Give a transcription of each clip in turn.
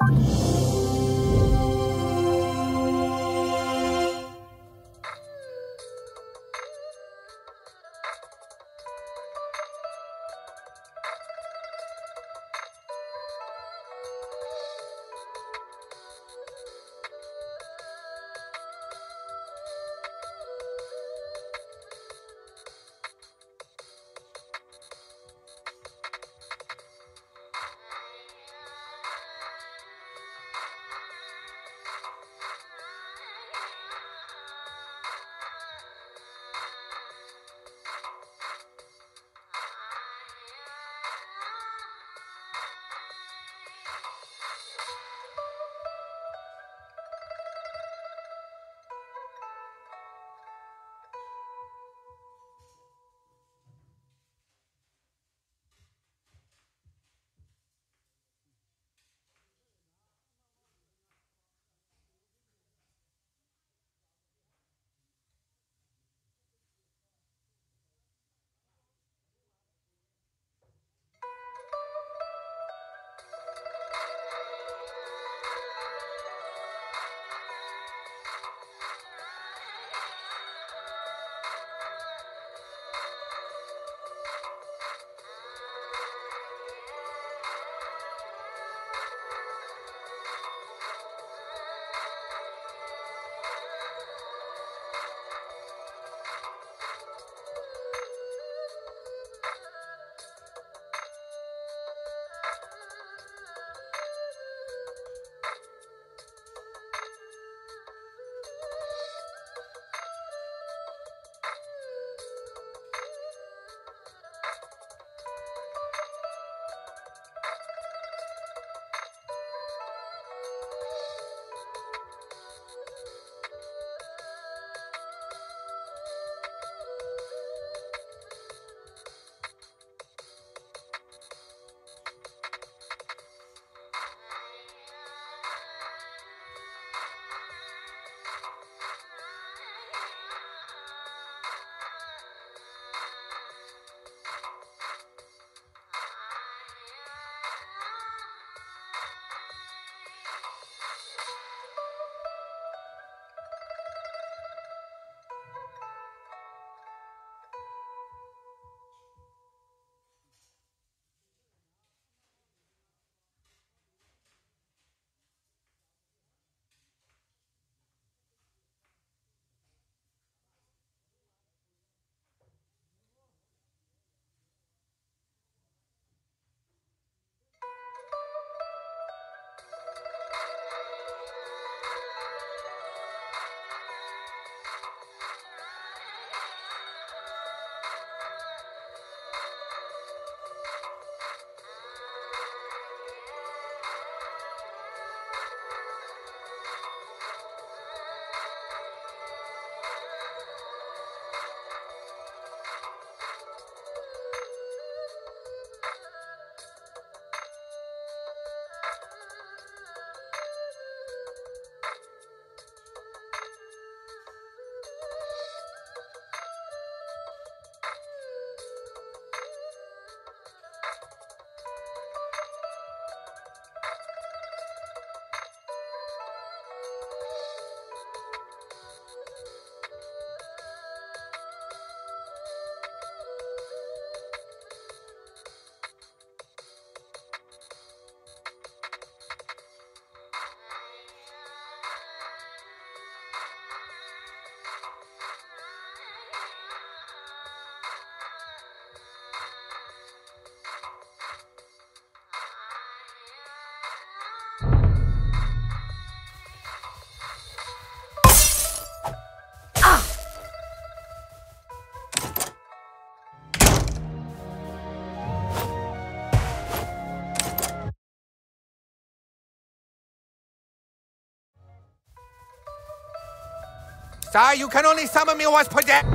you Sir, you can only summon me once per day.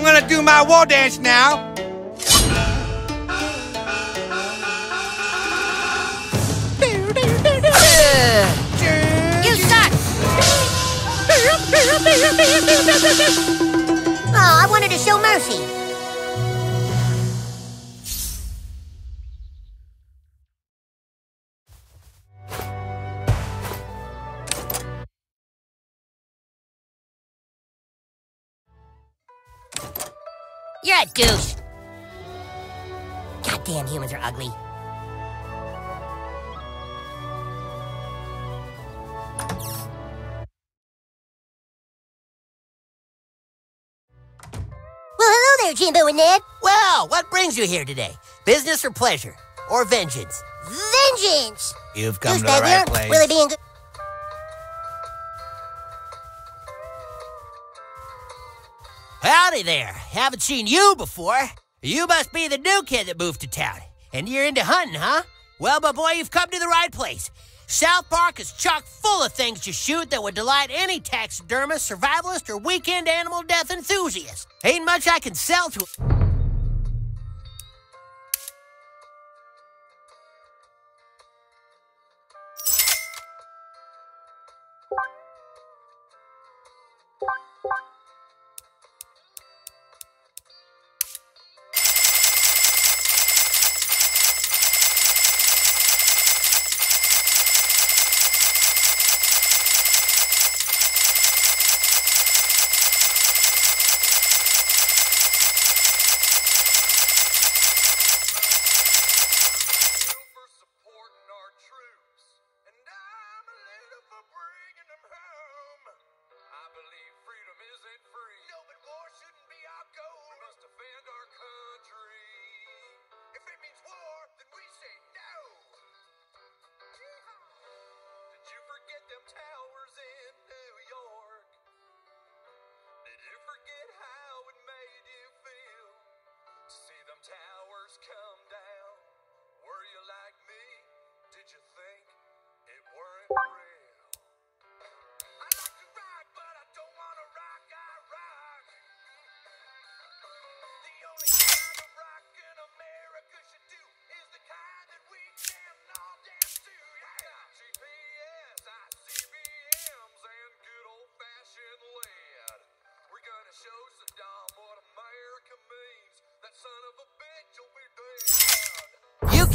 I'm gonna do my war dance now. You suck! Oh, I wanted to show mercy. You're douche. Goddamn humans are ugly. Well, hello there, Jimbo and Ned. Well, what brings you here today? Business or pleasure? Or vengeance? Vengeance! You've come to the right place. really being good. Howdy there. Haven't seen you before. You must be the new kid that moved to town. And you're into hunting, huh? Well, my boy, you've come to the right place. South Park is chock full of things to shoot that would delight any taxidermist, survivalist, or weekend animal death enthusiast. Ain't much I can sell to.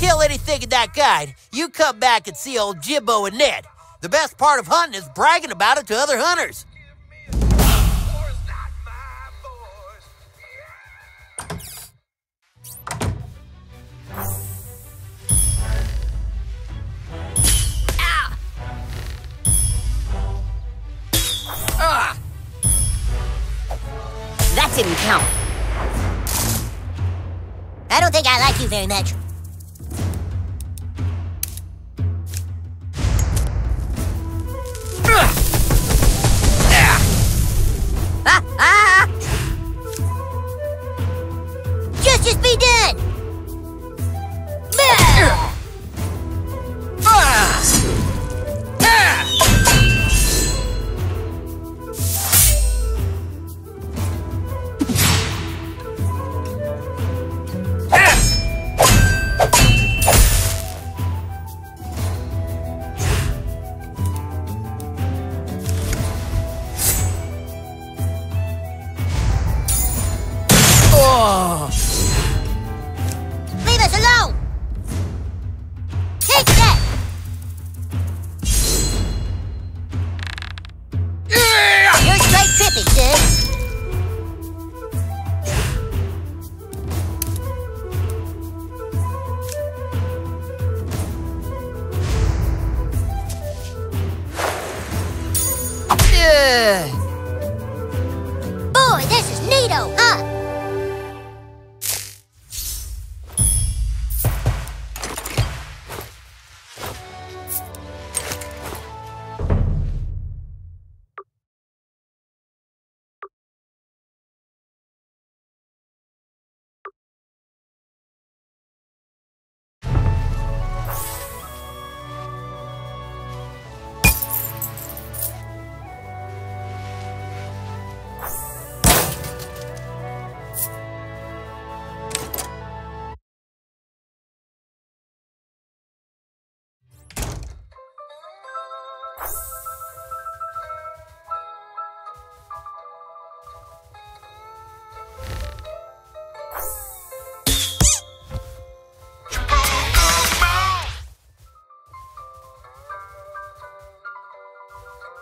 Kill anything in that guide, you come back and see old Jimbo and Ned. The best part of hunting is bragging about it to other hunters. Give me a war is not my voice. Yeah. Ow! Ugh! That didn't count. I don't think I like you very much.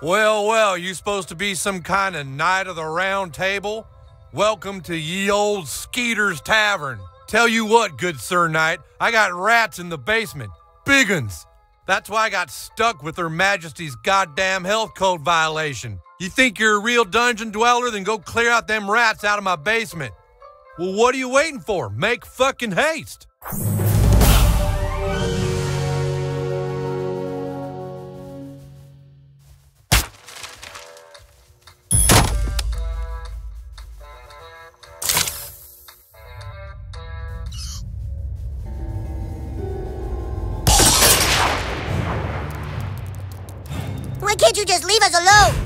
Well, well, you supposed to be some kind of knight of the round table? Welcome to ye old Skeeter's Tavern. Tell you what, good Sir Knight, I got rats in the basement. Big uns. That's why I got stuck with Her Majesty's goddamn health code violation. You think you're a real dungeon dweller? Then go clear out them rats out of my basement. Well, what are you waiting for? Make fucking haste. You just leave us alone?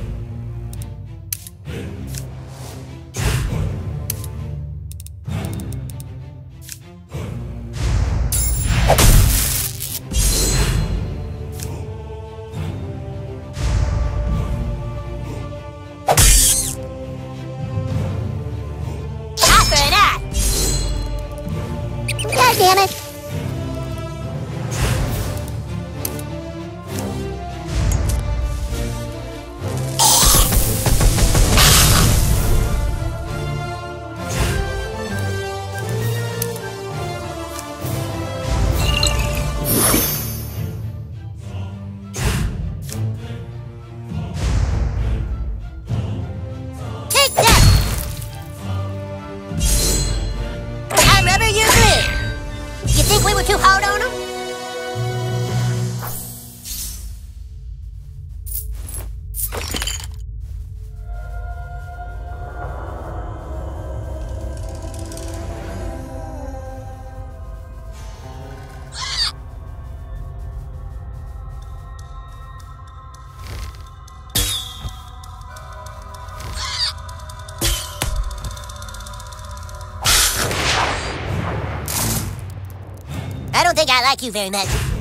I like you very much.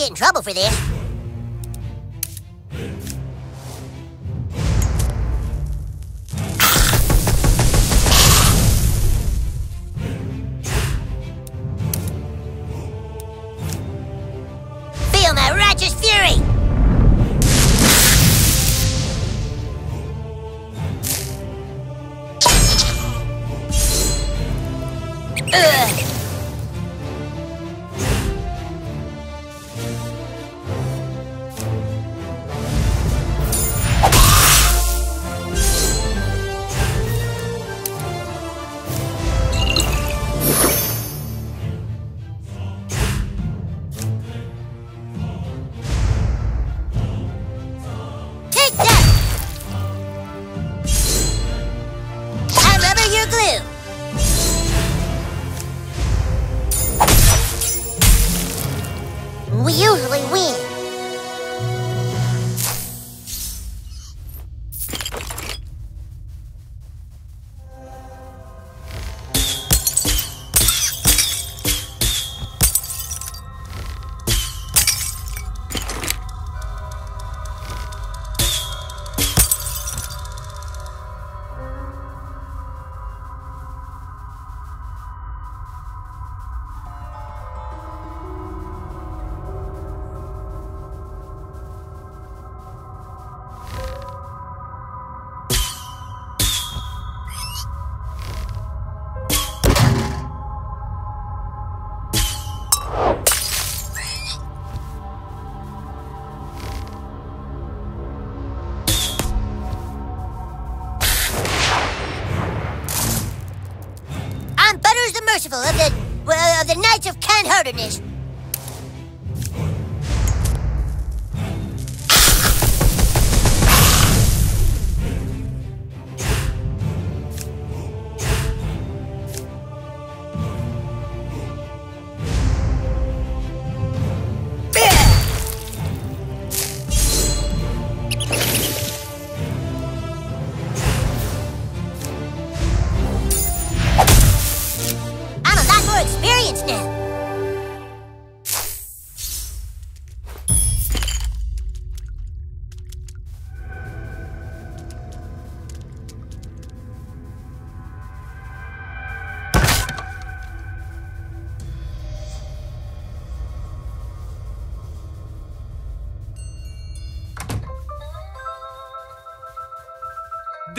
Get in trouble for this. Merciful of the, well, of the Knights of Can't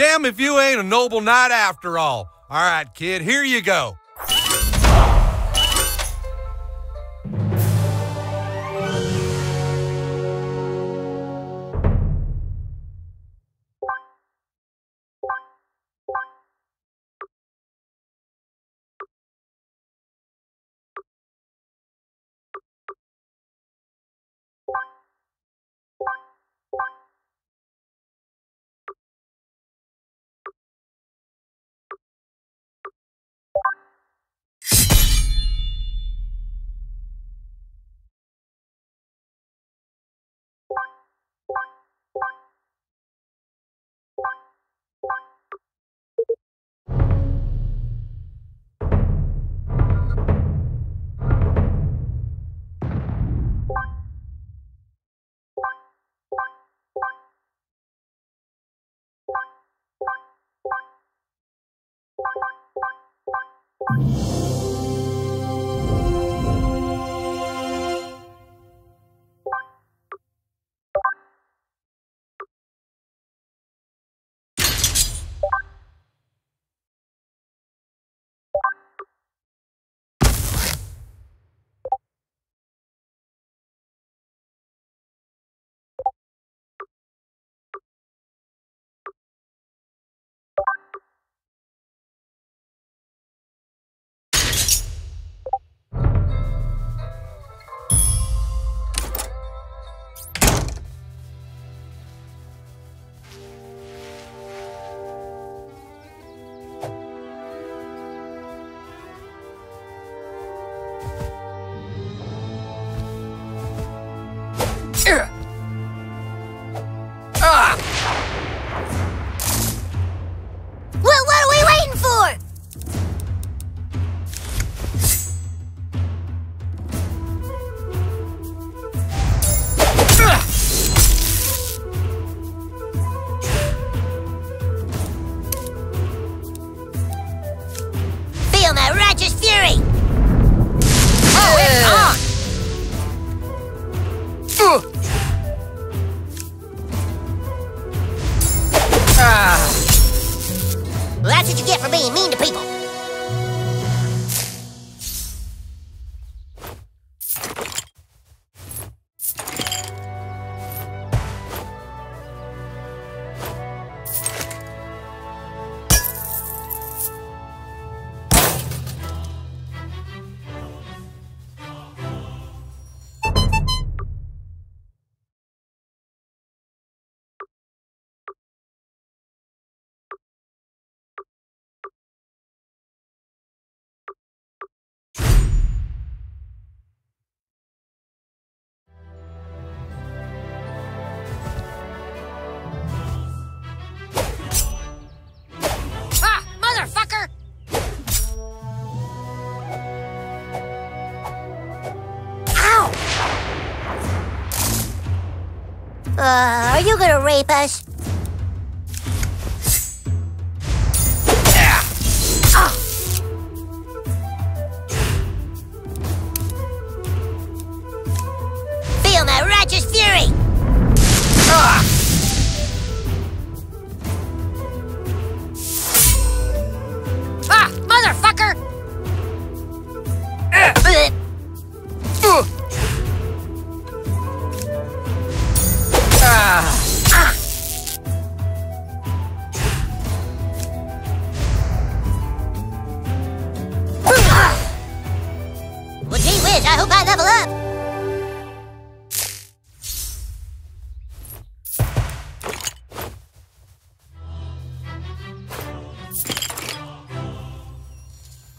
Damn if you ain't a noble knight after all. All right, kid, here you go. you Uh, are you gonna rape us?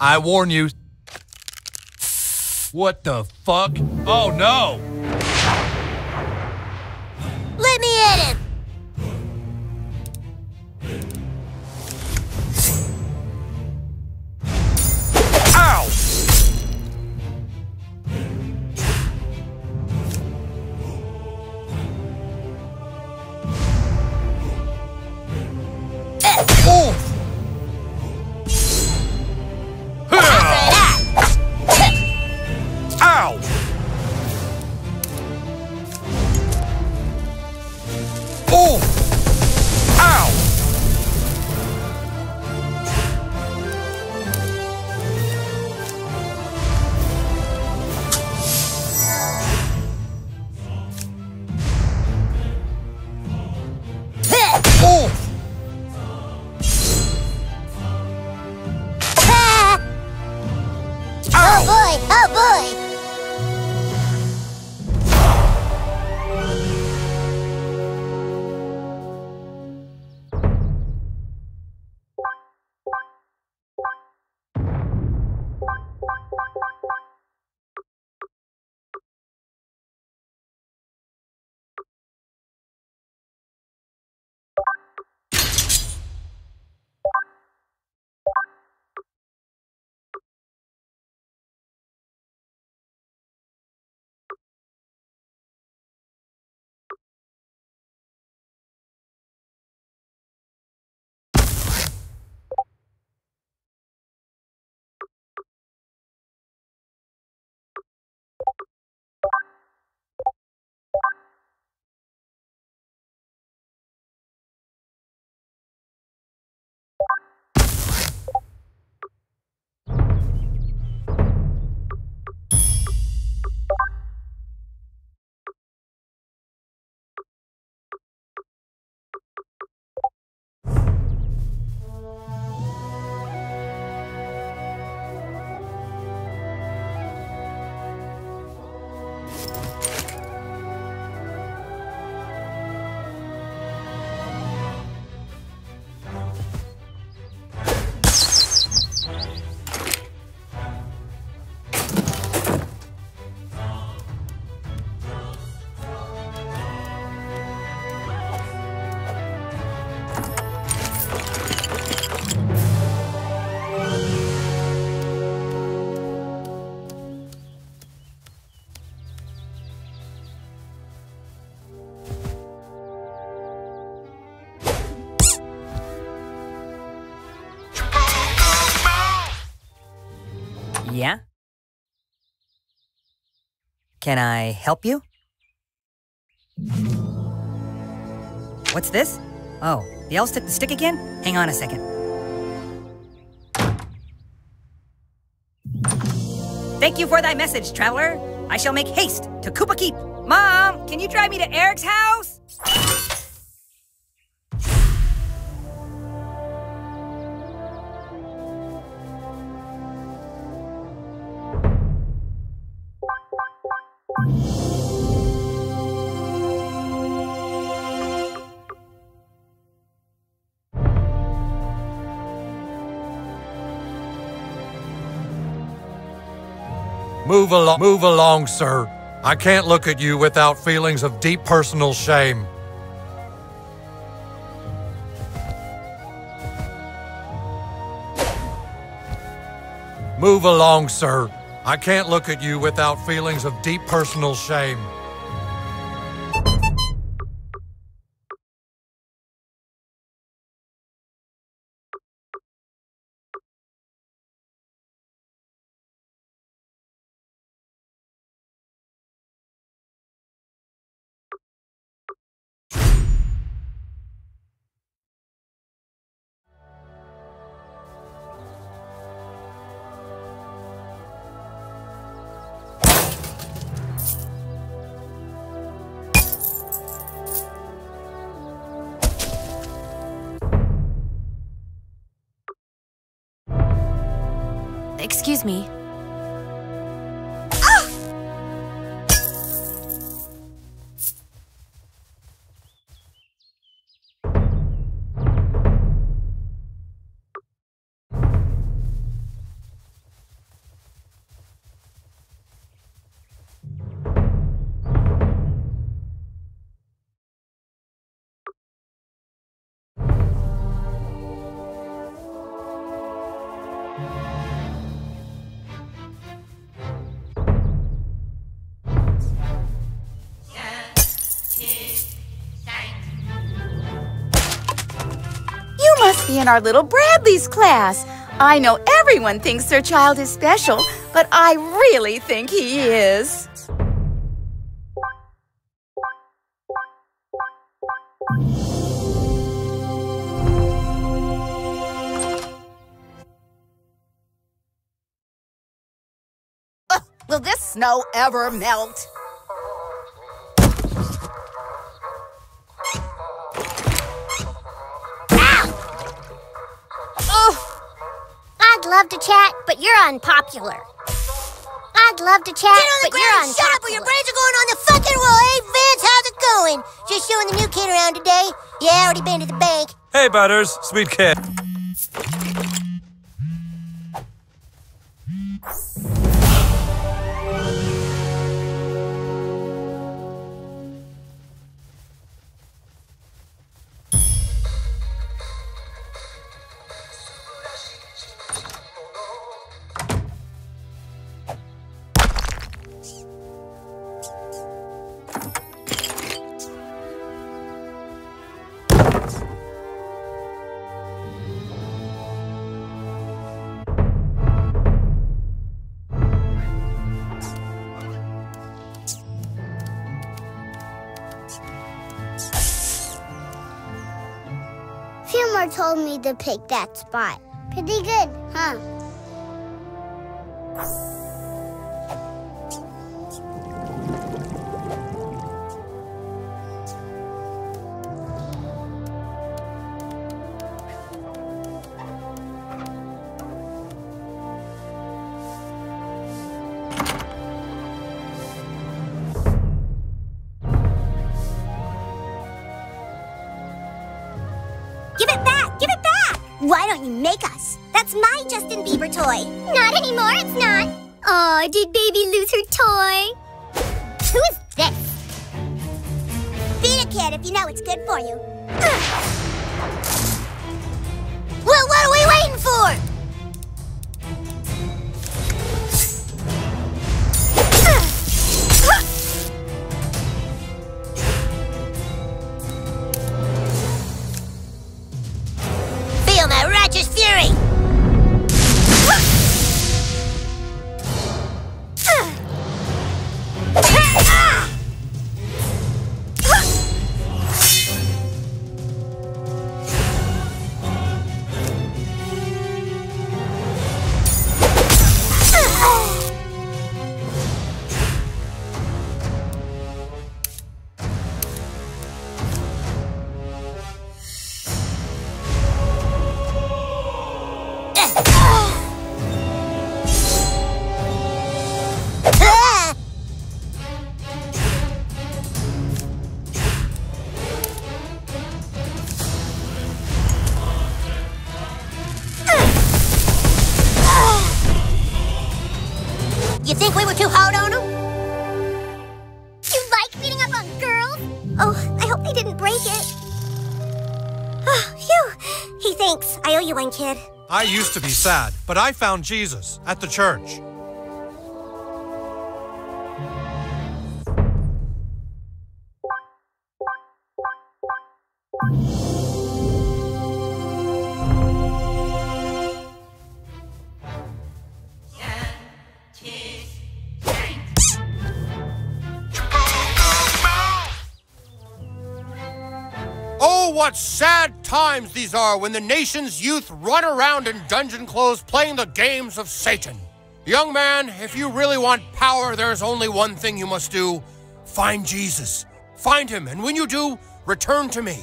I warn you. What the fuck? Oh no! Can I help you? What's this? Oh, the elves took the stick again? Hang on a second. Thank you for thy message, traveler. I shall make haste to Kupa Keep. Mom, can you drive me to Eric's house? Move along, move along, sir. I can't look at you without feelings of deep personal shame. Move along, sir. I can't look at you without feelings of deep personal shame. Excuse me. Be in our little Bradley's class. I know everyone thinks their child is special, but I really think he is. Will this snow ever melt? Love to chat, but you're unpopular. I'd love to chat, Get on the but you're ground shut up or your brains are going on the fucking wall. Hey, Vince, how's it going? Just showing the new kid around today. Yeah, already been to the bank. Hey, Butters, sweet kid. To pick that spot. Pretty good, huh? Kid if you know it's good for you. well, what are we waiting for? I used to be sad, but I found Jesus at the church. Oh, what sad times these are when the nation's youth run around in dungeon clothes playing the games of Satan. Young man, if you really want power, there's only one thing you must do find Jesus. Find him, and when you do, return to me.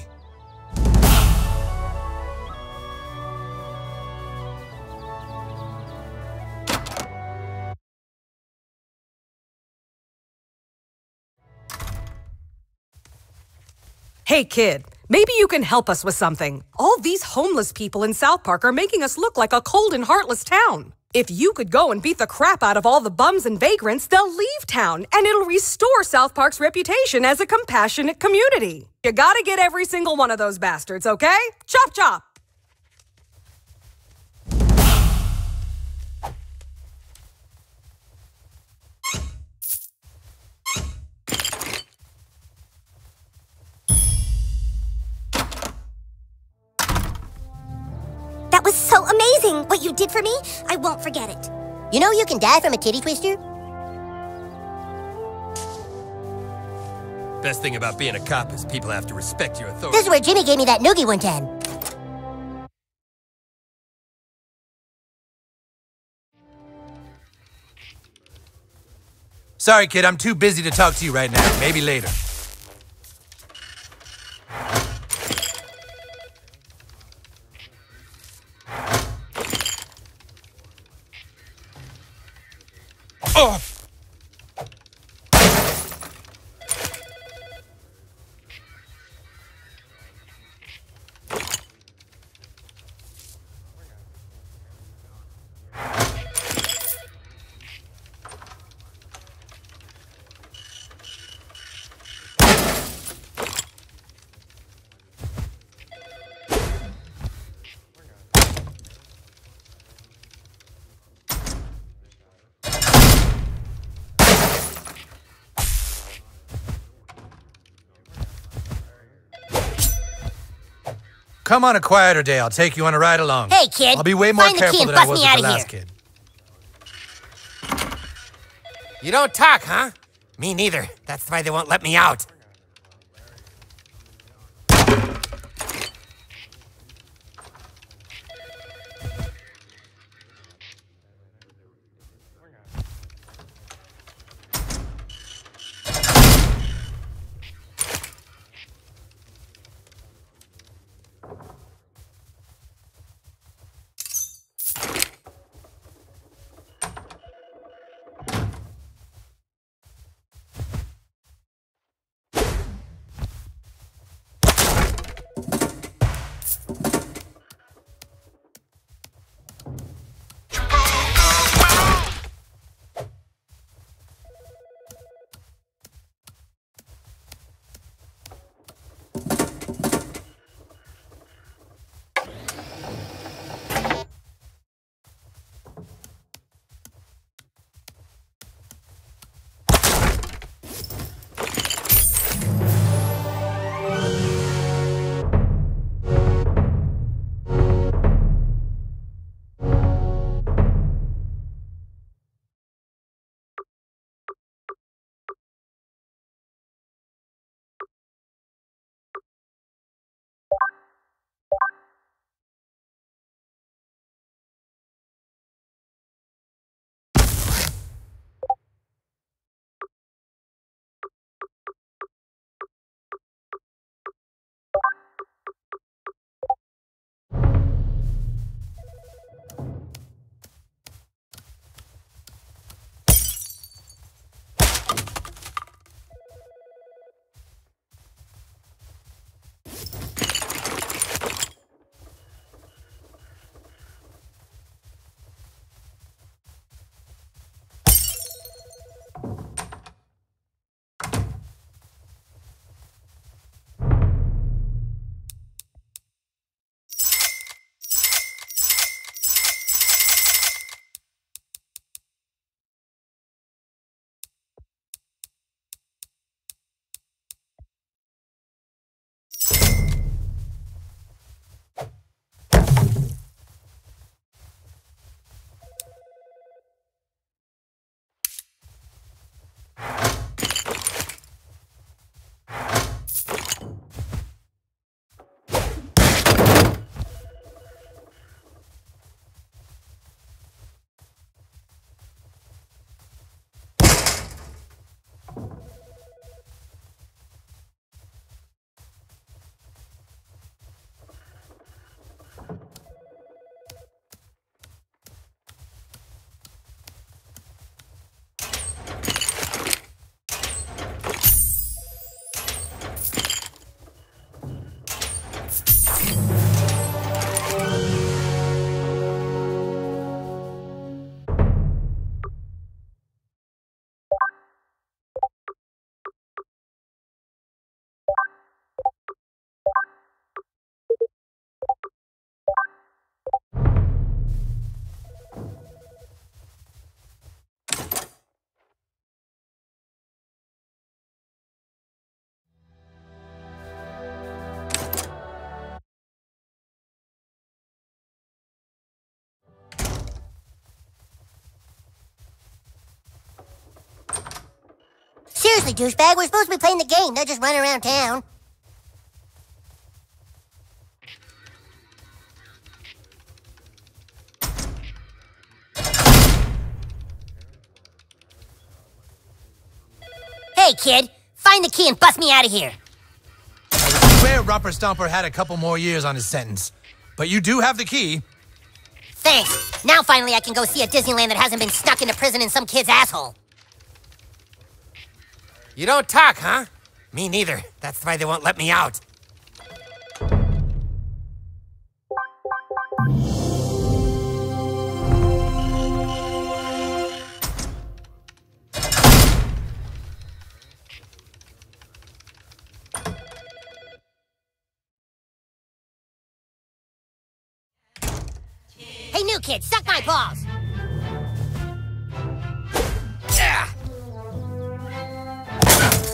Hey, kid, maybe you can help us with something. All these homeless people in South Park are making us look like a cold and heartless town. If you could go and beat the crap out of all the bums and vagrants, they'll leave town, and it'll restore South Park's reputation as a compassionate community. You gotta get every single one of those bastards, okay? Chop chop! What you did for me, I won't forget it. You know you can die from a titty twister? Best thing about being a cop is people have to respect your authority. This is where Jimmy gave me that noogie one time. Sorry, kid, I'm too busy to talk to you right now. Maybe later. Oh! Come on a quieter day. I'll take you on a ride along. Hey, kid. I'll be way more Find the key careful than I was with the last here. kid. You don't talk, huh? Me neither. That's why they won't let me out. Seriously, douchebag, we're supposed to be playing the game, not just running around town. Hey, kid, find the key and bust me out of here. I Swear Rumper Stomper had a couple more years on his sentence. But you do have the key. Thanks. Now finally I can go see a Disneyland that hasn't been stuck into prison in some kid's asshole. You don't talk, huh? Me neither. That's why they won't let me out. Hey, new kid, suck my balls.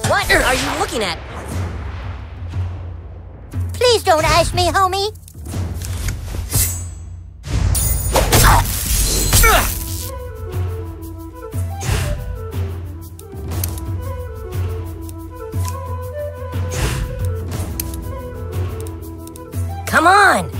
What are you looking at? Please don't ask me, homie. Come on.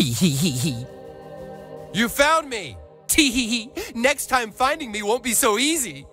Tee hee hee hee. You found me! Tee hee hee. Next time finding me won't be so easy.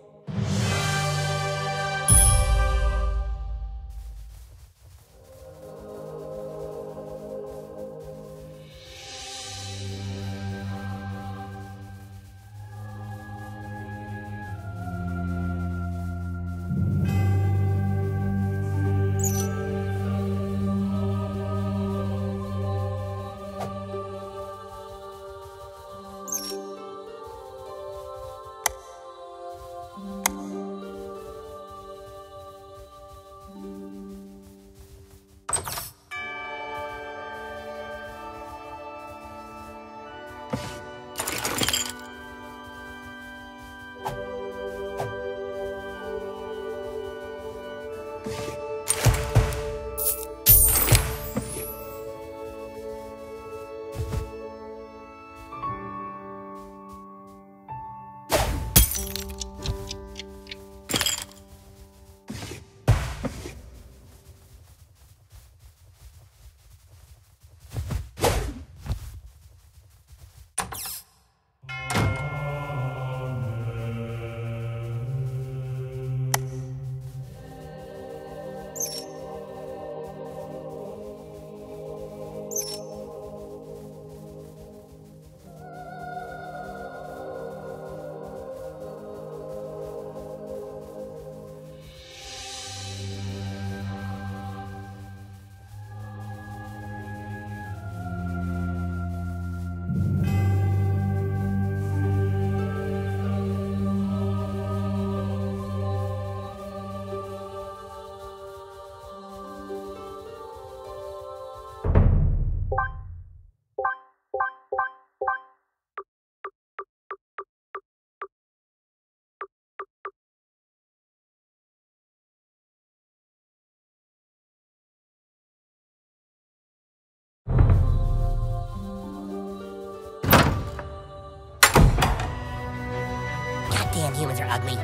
Humans are ugly.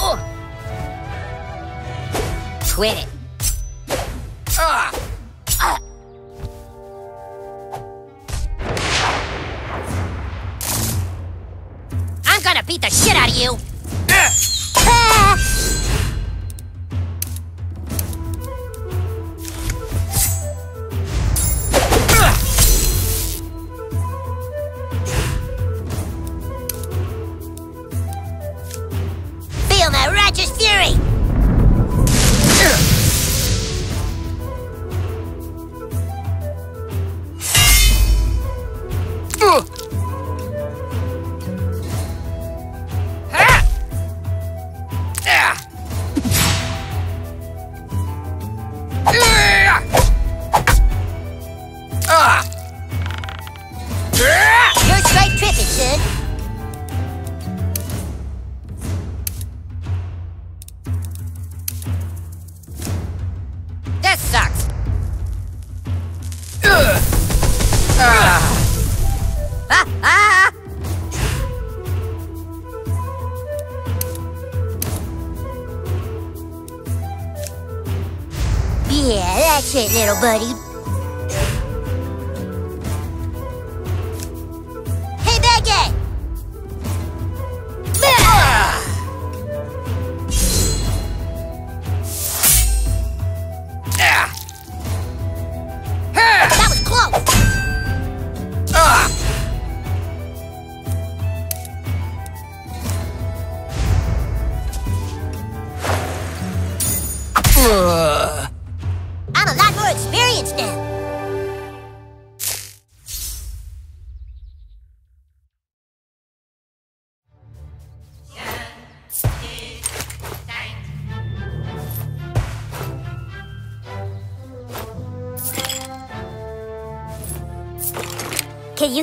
Ugh. Quit it. I'm gonna beat the shit out of you. It, little buddy.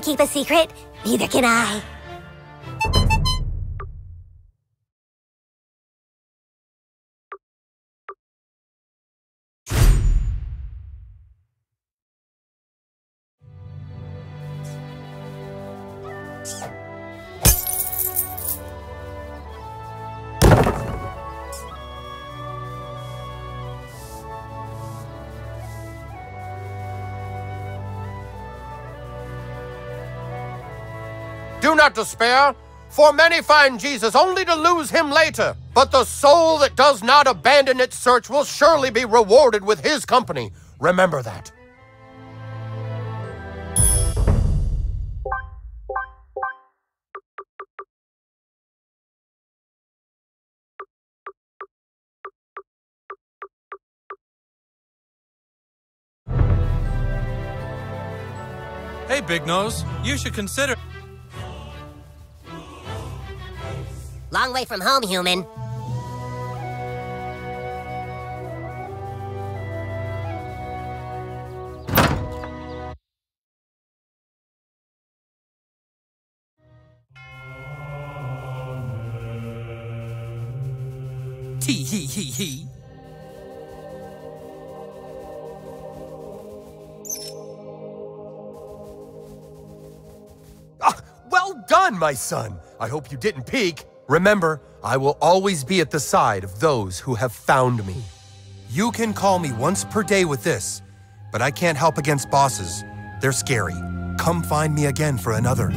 Keep a secret? Neither can I. Not despair, for many find Jesus only to lose him later. But the soul that does not abandon its search will surely be rewarded with his company. Remember that. Hey, Big Nose, you should consider. Long way from home, human. Tee hee hee hee. Ah, well done, my son. I hope you didn't peek. Remember, I will always be at the side of those who have found me. You can call me once per day with this, but I can't help against bosses. They're scary. Come find me again for another.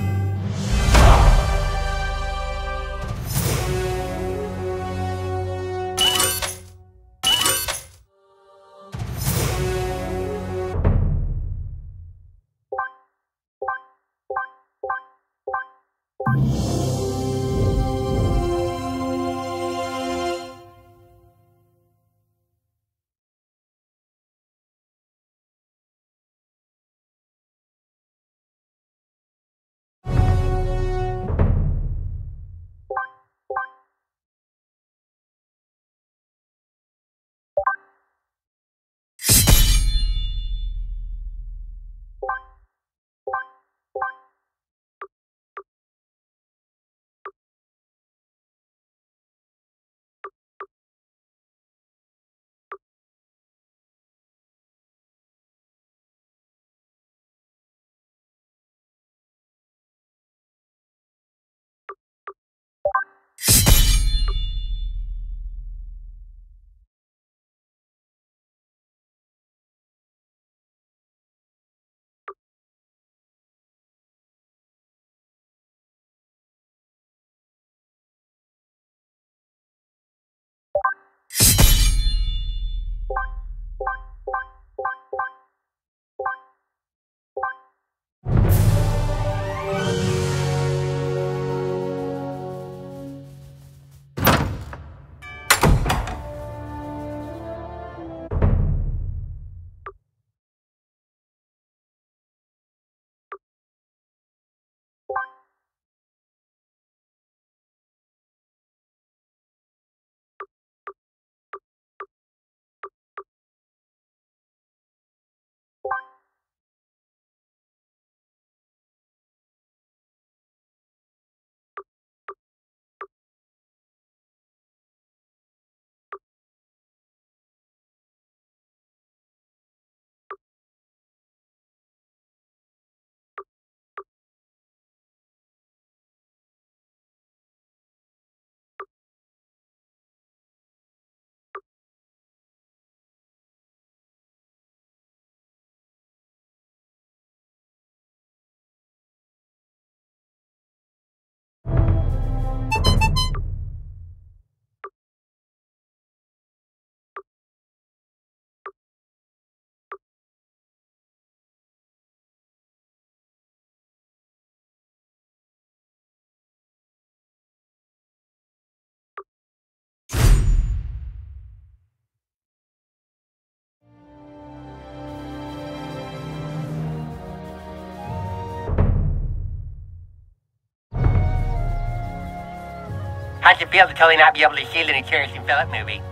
I should feel to totally not be able to shield an Terrance and Phillip movie.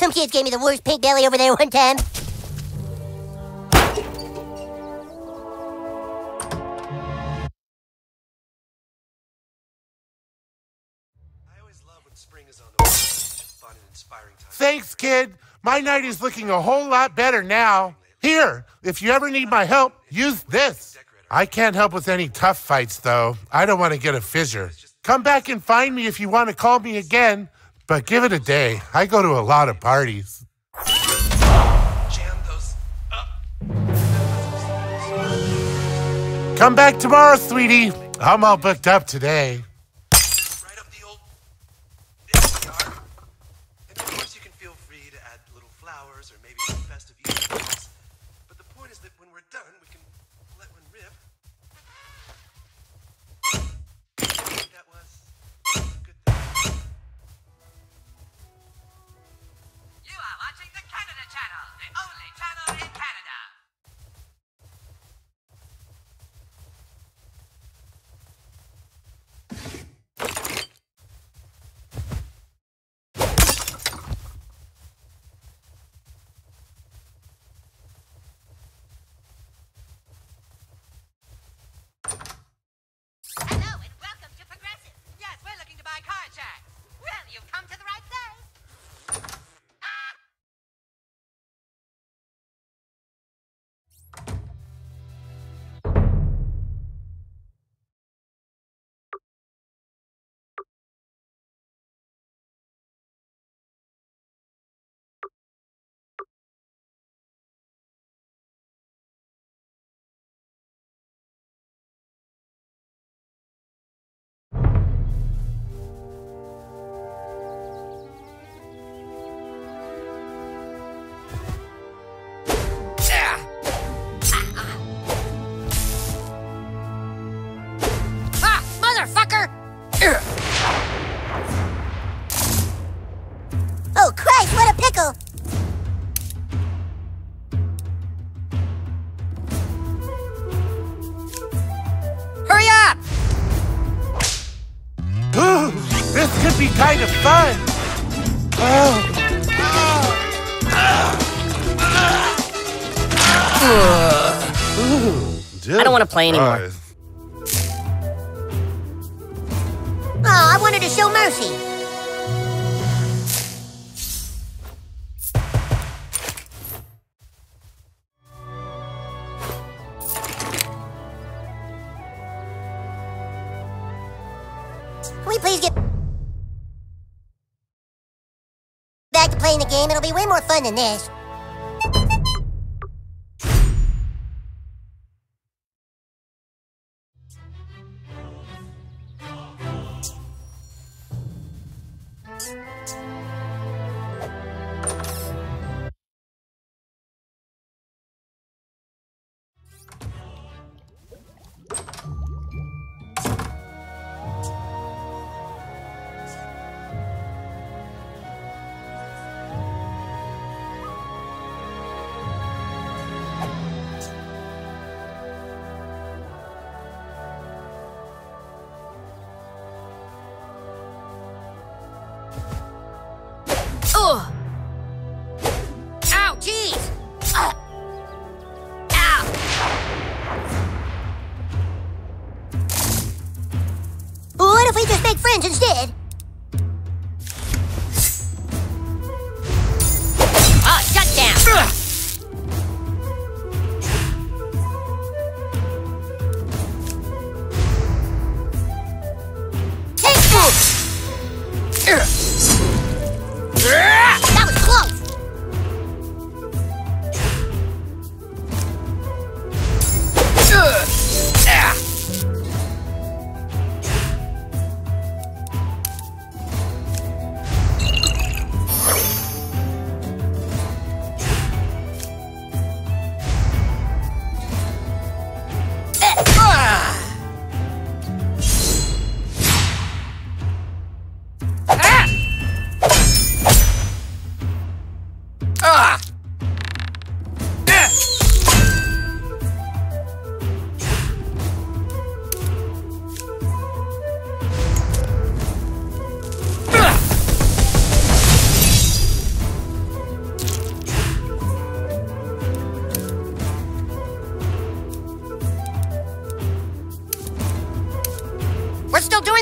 Some kids gave me the worst pink belly over there one time. Thanks, kid. My night is looking a whole lot better now. Here, if you ever need my help, use this. I can't help with any tough fights, though. I don't want to get a fissure. Come back and find me if you want to call me again, but give it a day. I go to a lot of parties. Come back tomorrow, sweetie. I'm all booked up today. Play anymore. Oh, I wanted to show mercy. Can we please get back to playing the game? It'll be way more fun than this.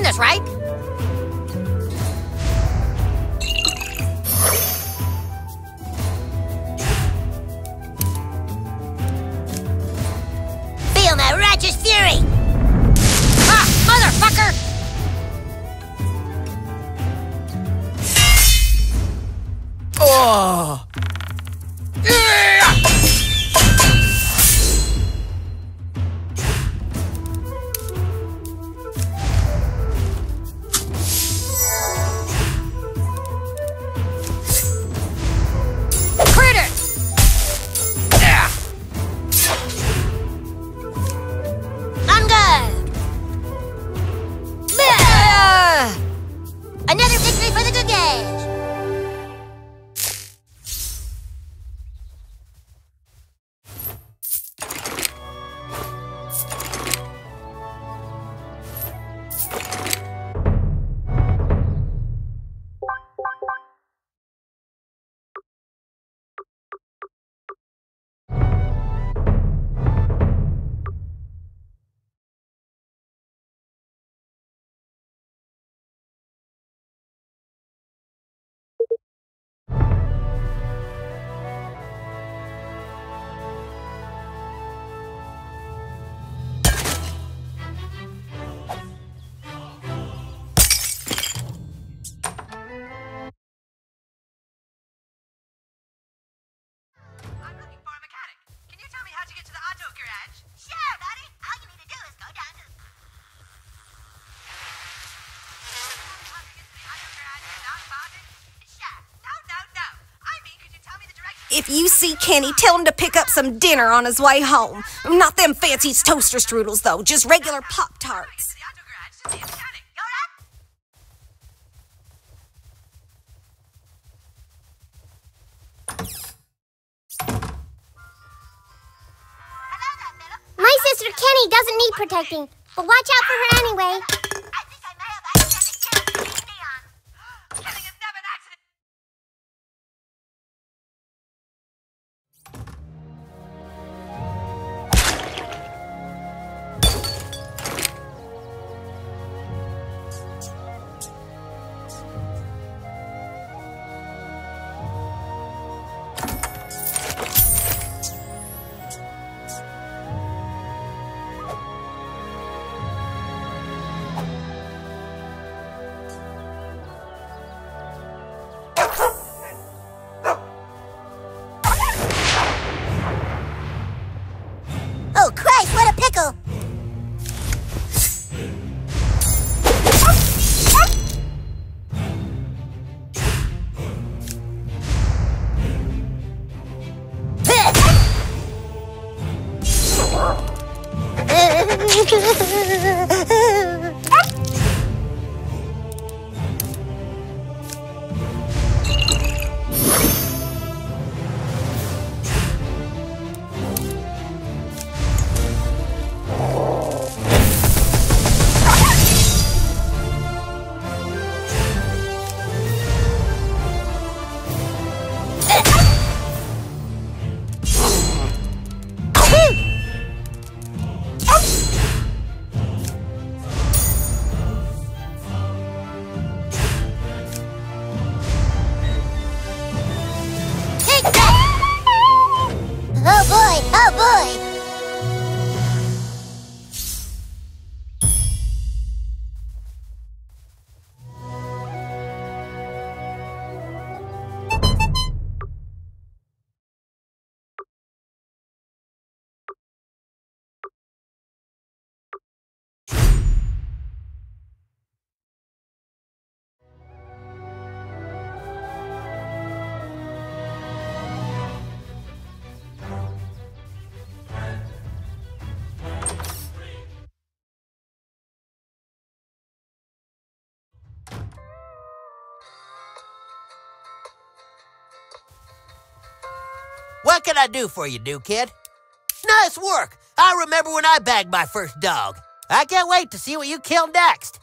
This, right? Sure, buddy. All you need to do is go down to. If you see Kenny, tell him to pick up some dinner on his way home. Not them fancy toaster strudels, though, just regular Pop Tarts. Sister Kenny doesn't need protecting, but watch out for her anyway. What can I do for you, new kid? Nice work. I remember when I bagged my first dog. I can't wait to see what you kill next.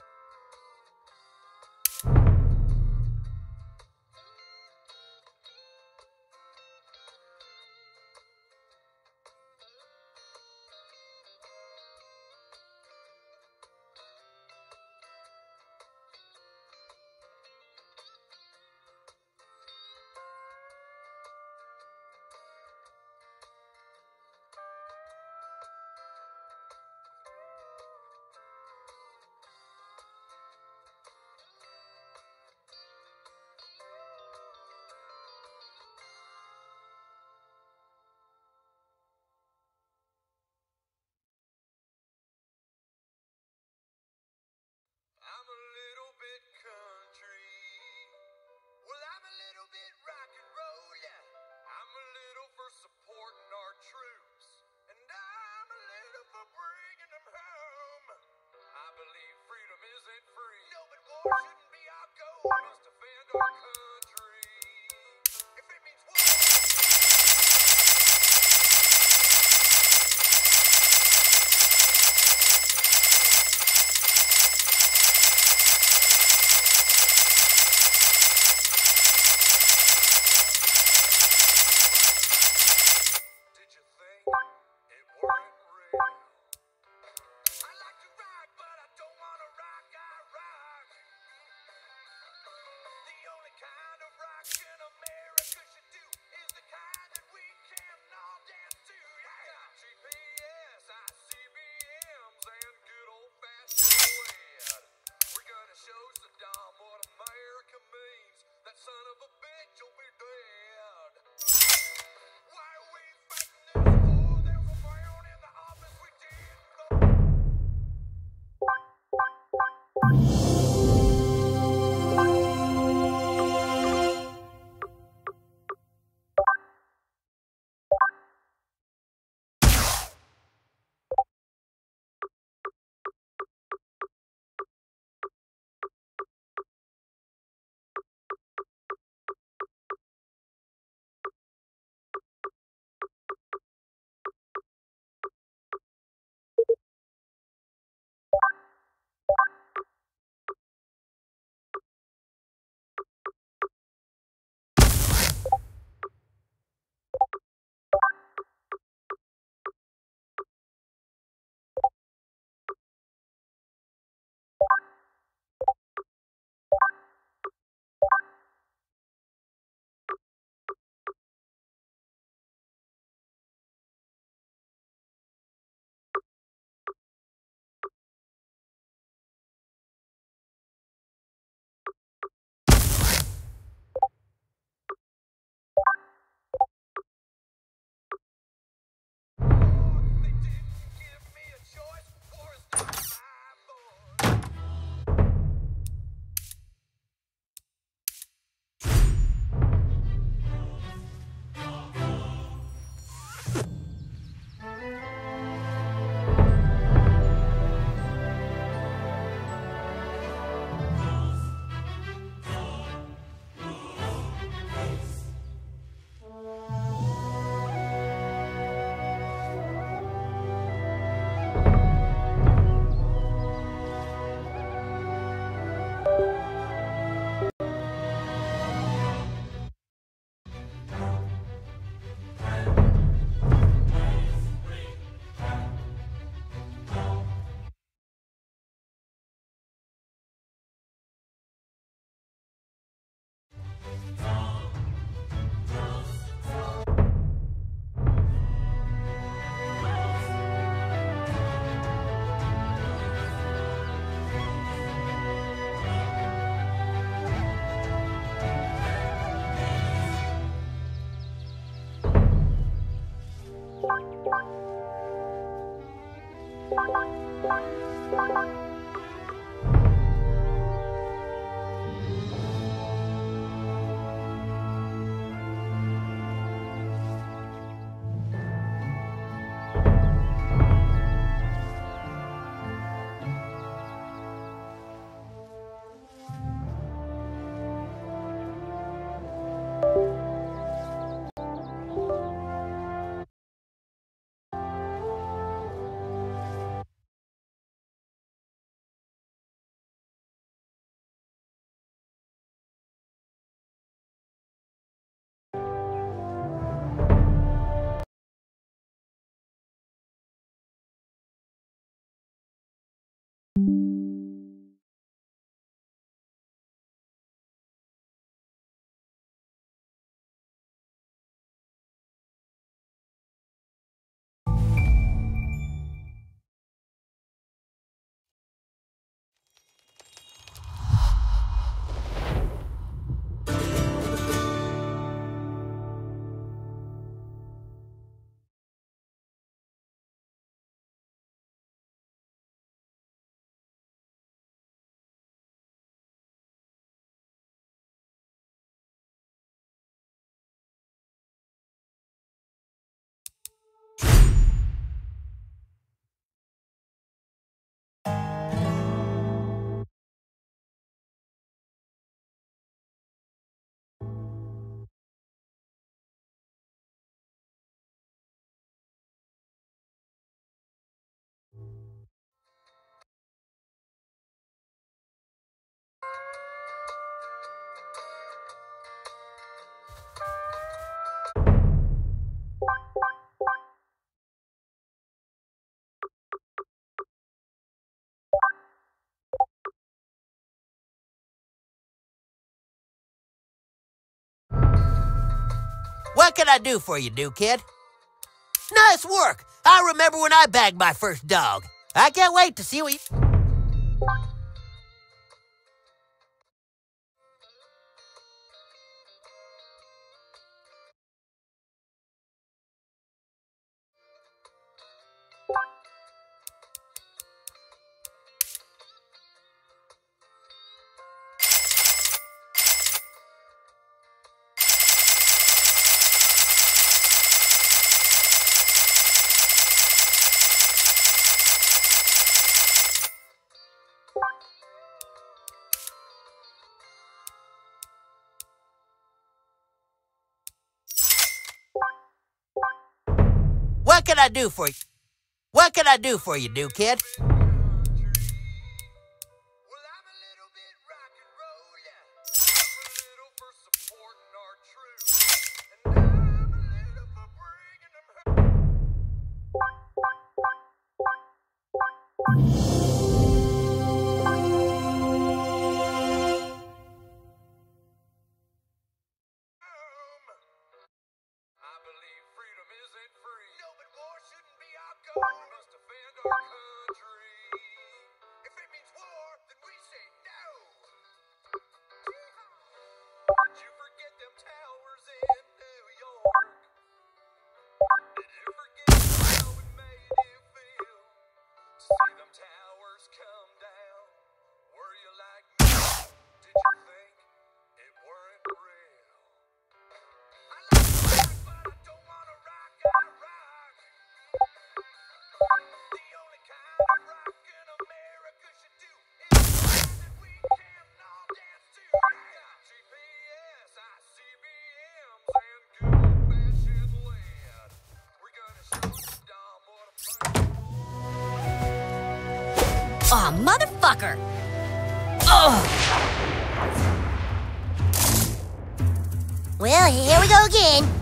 you What can I do for you, new kid? Nice work. I remember when I bagged my first dog. I can't wait to see what you... I do for you? What can I do for you, new kid? Aw, motherfucker! Ugh! Well, here we go again.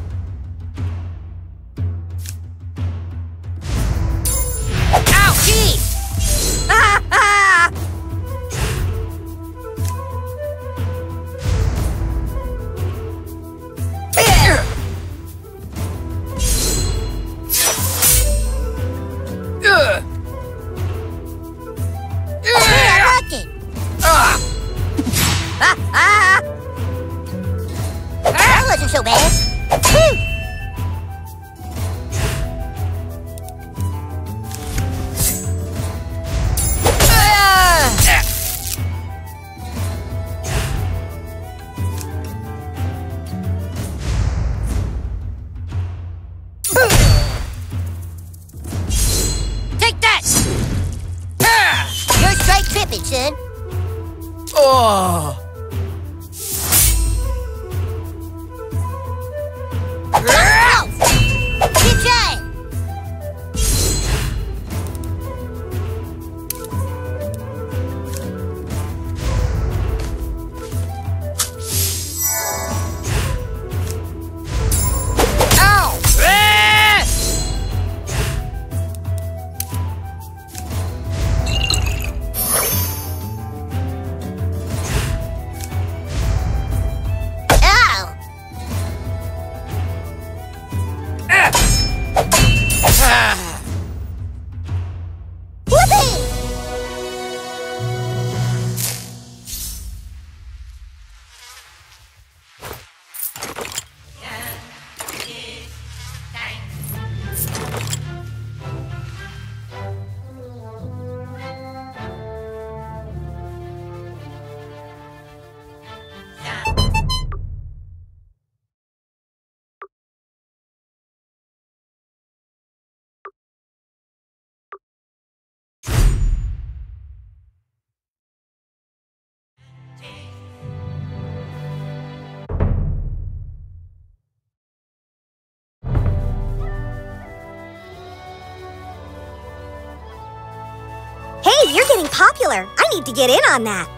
You're getting popular. I need to get in on that.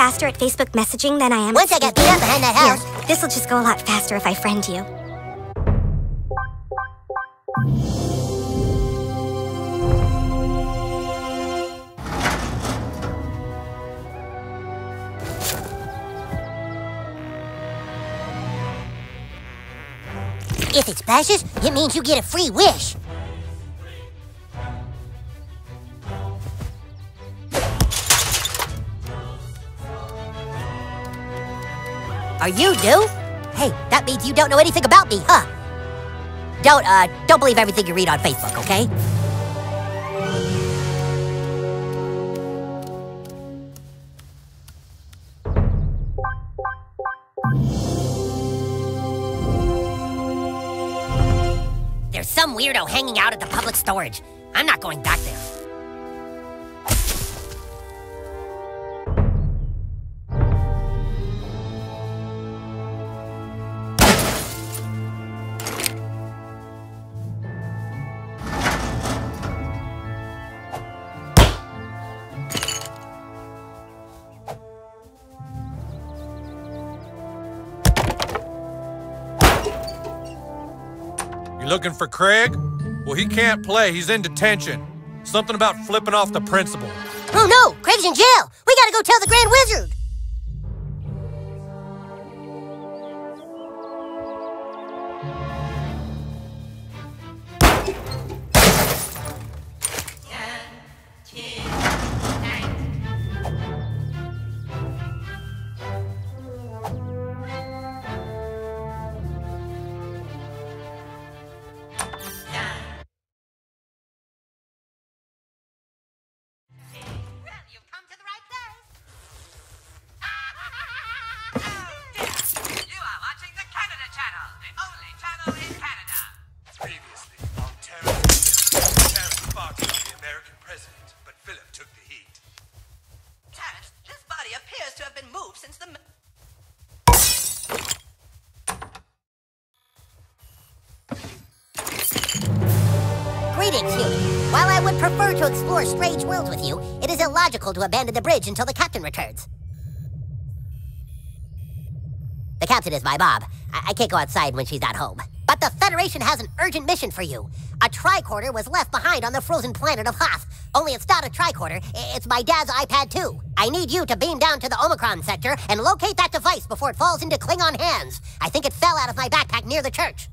Faster at Facebook messaging than I am. Once I got beat up behind that house. This will just go a lot faster if I friend you. If it splashes, it means you get a free wish. Are you new? Hey, that means you don't know anything about me, huh? Don't, uh, don't believe everything you read on Facebook, okay? There's some weirdo hanging out at the public storage. I'm not going back there. Looking for Craig? Well, he can't play. He's in detention. Something about flipping off the principal. Oh no! Craig's in jail! We gotta go tell the Grand Wizard! With you, it is illogical to abandon the bridge until the captain returns. The captain is my mom. I, I can't go outside when she's not home. But the Federation has an urgent mission for you. A tricorder was left behind on the frozen planet of Hoth. Only it's not a tricorder, it's my dad's iPad 2. I need you to beam down to the Omicron sector and locate that device before it falls into Klingon hands. I think it fell out of my backpack near the church.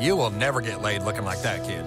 You will never get laid looking like that, kid.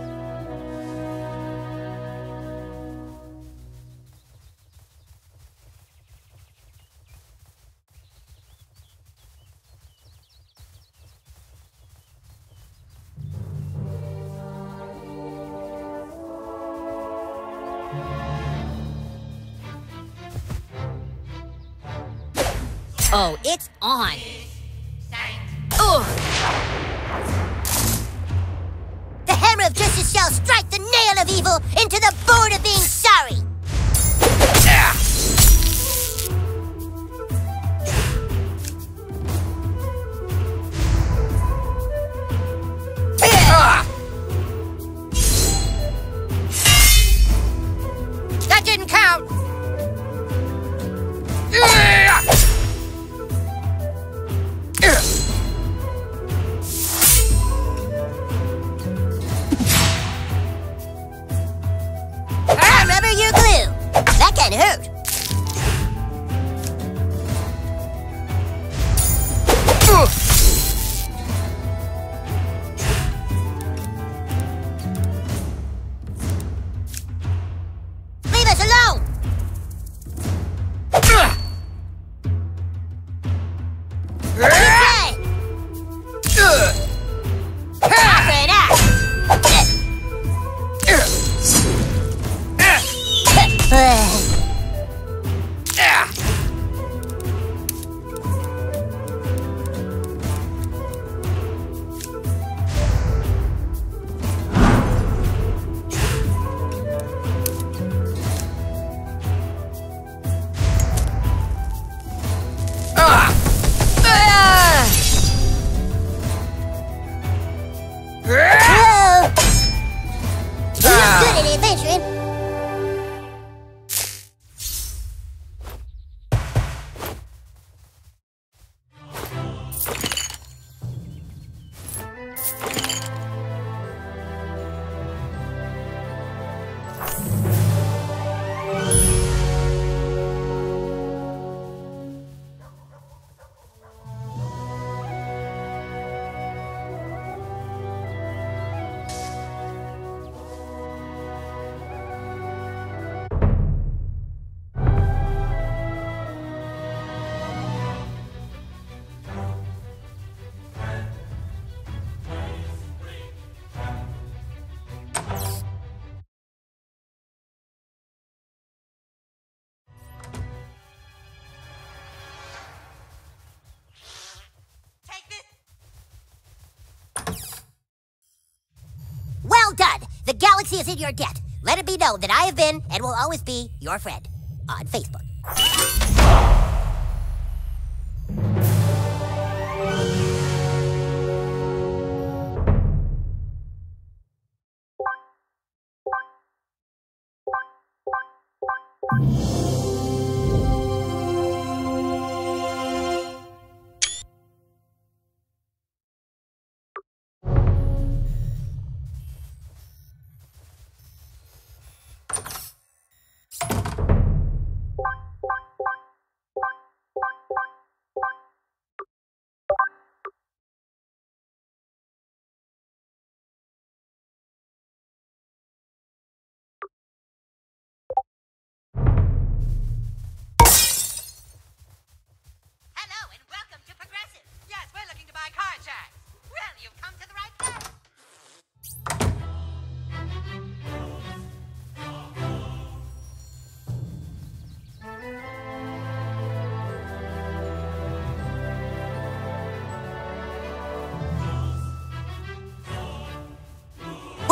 Galaxy is in your debt. Let it be known that I have been and will always be your friend on Facebook.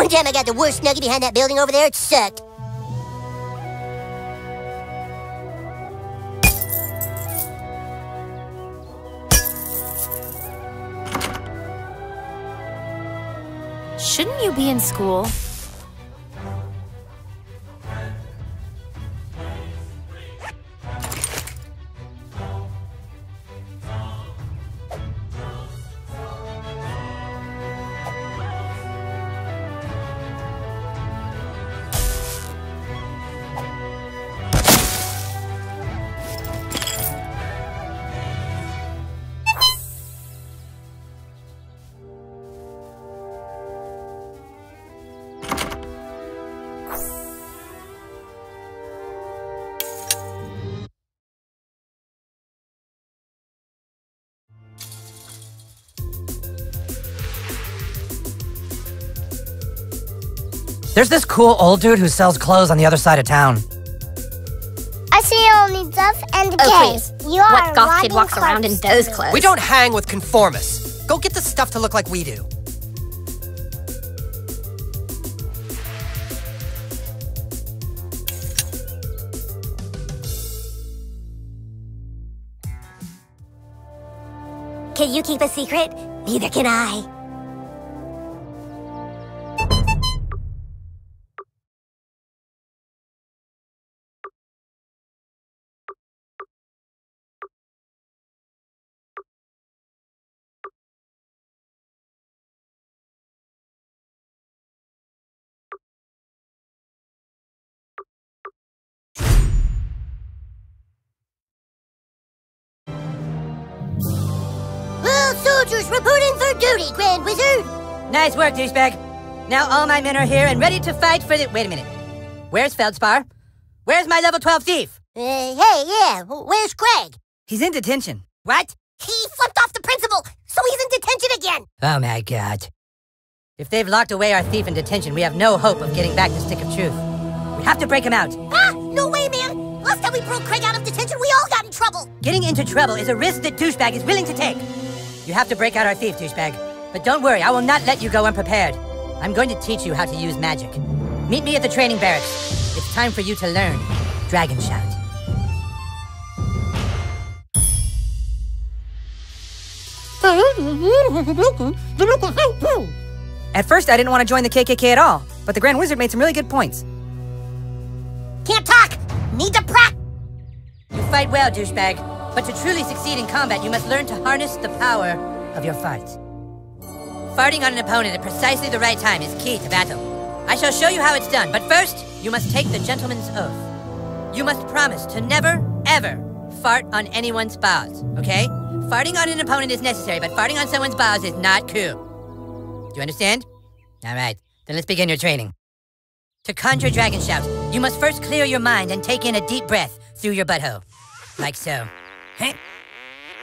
One time I got the worst snuggie behind that building over there, it sucked. Shouldn't you be in school? There's this cool old dude who sells clothes on the other side of town. I see video needs us and Oh, Kay. please. You are What goth kid walks around in corpses. those clothes? We don't hang with conformists. Go get the stuff to look like we do. Can you keep a secret? Neither can I. Wizard. Nice work, douchebag. Now all my men are here and ready to fight for the. Wait a minute. Where's Feldspar? Where's my level 12 thief? Uh, hey, yeah, where's Craig? He's in detention. What? He flipped off the principal, so he's in detention again. Oh my god. If they've locked away our thief in detention, we have no hope of getting back the stick of truth. We have to break him out. Ah, no way, man. Last time we broke Craig out of detention, we all got in trouble. Getting into trouble is a risk that douchebag is willing to take. You have to break out our thief, douchebag. But don't worry, I will not let you go unprepared. I'm going to teach you how to use magic. Meet me at the training barracks. It's time for you to learn Dragon Shout. At first, I didn't want to join the KKK at all, but the Grand Wizard made some really good points. Can't talk. Need to practice. You fight well, douchebag. But to truly succeed in combat, you must learn to harness the power of your farts. Farting on an opponent at precisely the right time is key to battle. I shall show you how it's done, but first, you must take the gentleman's oath. You must promise to never, ever fart on anyone's balls, okay? Farting on an opponent is necessary, but farting on someone's balls is not cool. Do you understand? All right, then let's begin your training. To conjure Dragon shouts, you must first clear your mind and take in a deep breath through your butthole. Like so.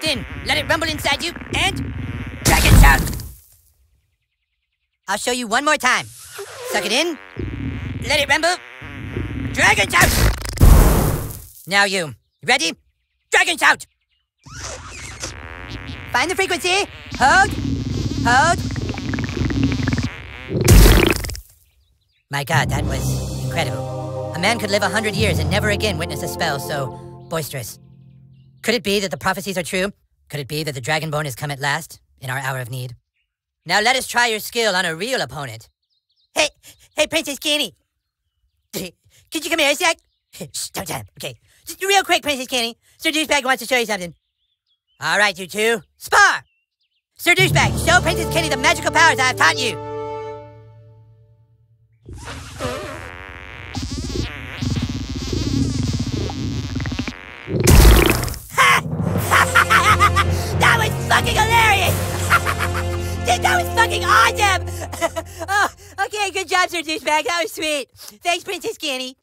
Then, let it rumble inside you, and... Dragon Shout! I'll show you one more time. Suck it in. Let it rumble. Dragon Shout! Now you. Ready? Dragon Shout! Find the frequency. Hold. Hold. My god, that was incredible. A man could live a hundred years and never again witness a spell so boisterous. Could it be that the prophecies are true? Could it be that the Dragonborn has come at last, in our hour of need? Now let us try your skill on a real opponent. Hey, hey, Princess Kenny. Could you come here a sec? Shh, don't tell him. Okay. Just real quick, Princess Kenny. Sir Douchebag wants to show you something. All right, you two. Spar! Sir Douchebag, show Princess Kenny the magical powers I have taught you. that was fucking hilarious! That was fucking awesome! oh, okay, good job, Sir Douchebag. That was sweet. Thanks, Princess Kenny.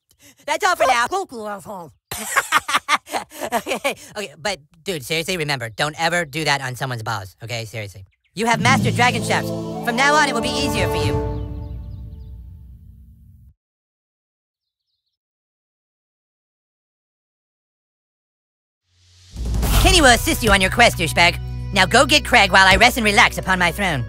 That's all for now. okay, okay, but dude, seriously, remember, don't ever do that on someone's balls, okay? Seriously. You have mastered Dragon Shouts. From now on, it will be easier for you. Kenny will assist you on your quest, douchebag. Now go get Craig while I rest and relax upon my throne.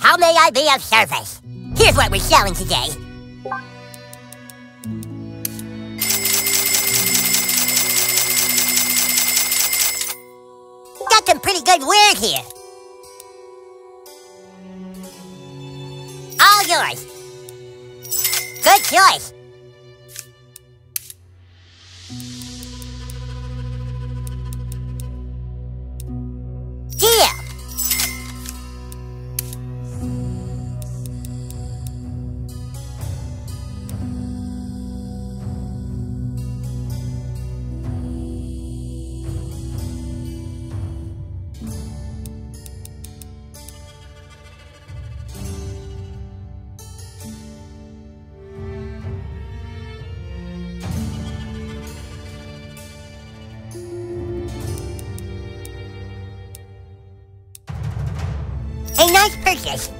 How may I be of service? Here's what we're selling today. Got some pretty good word here. All yours. Good choice. Nice purchase.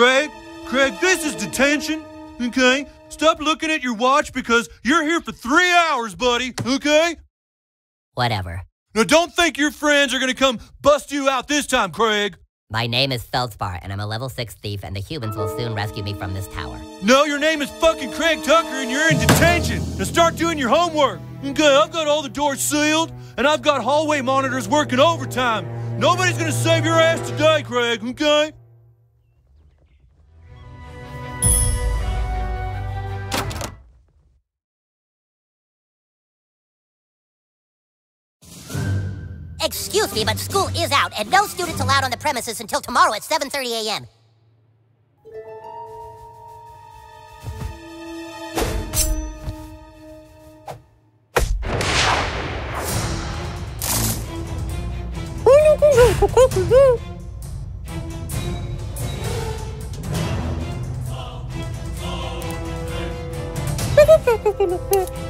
Craig, Craig, this is detention, okay? Stop looking at your watch because you're here for three hours, buddy, okay? Whatever. Now, don't think your friends are gonna come bust you out this time, Craig. My name is Feldspar, and I'm a level 6 thief, and the humans will soon rescue me from this tower. No, your name is fucking Craig Tucker and you're in detention. Now start doing your homework. Okay, I've got all the doors sealed and I've got hallway monitors working overtime. Nobody's gonna save your ass today, Craig, okay? Excuse me, but school is out, and no students allowed on the premises until tomorrow at 7.30 a.m.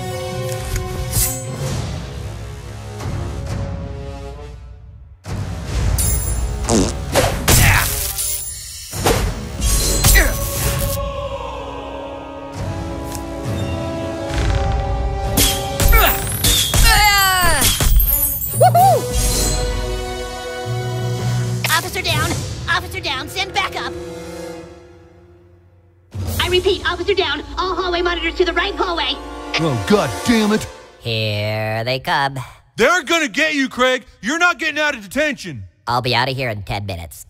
monitor to the right hallway. Oh, god damn it. Here they come. They're gonna get you, Craig. You're not getting out of detention. I'll be out of here in 10 minutes.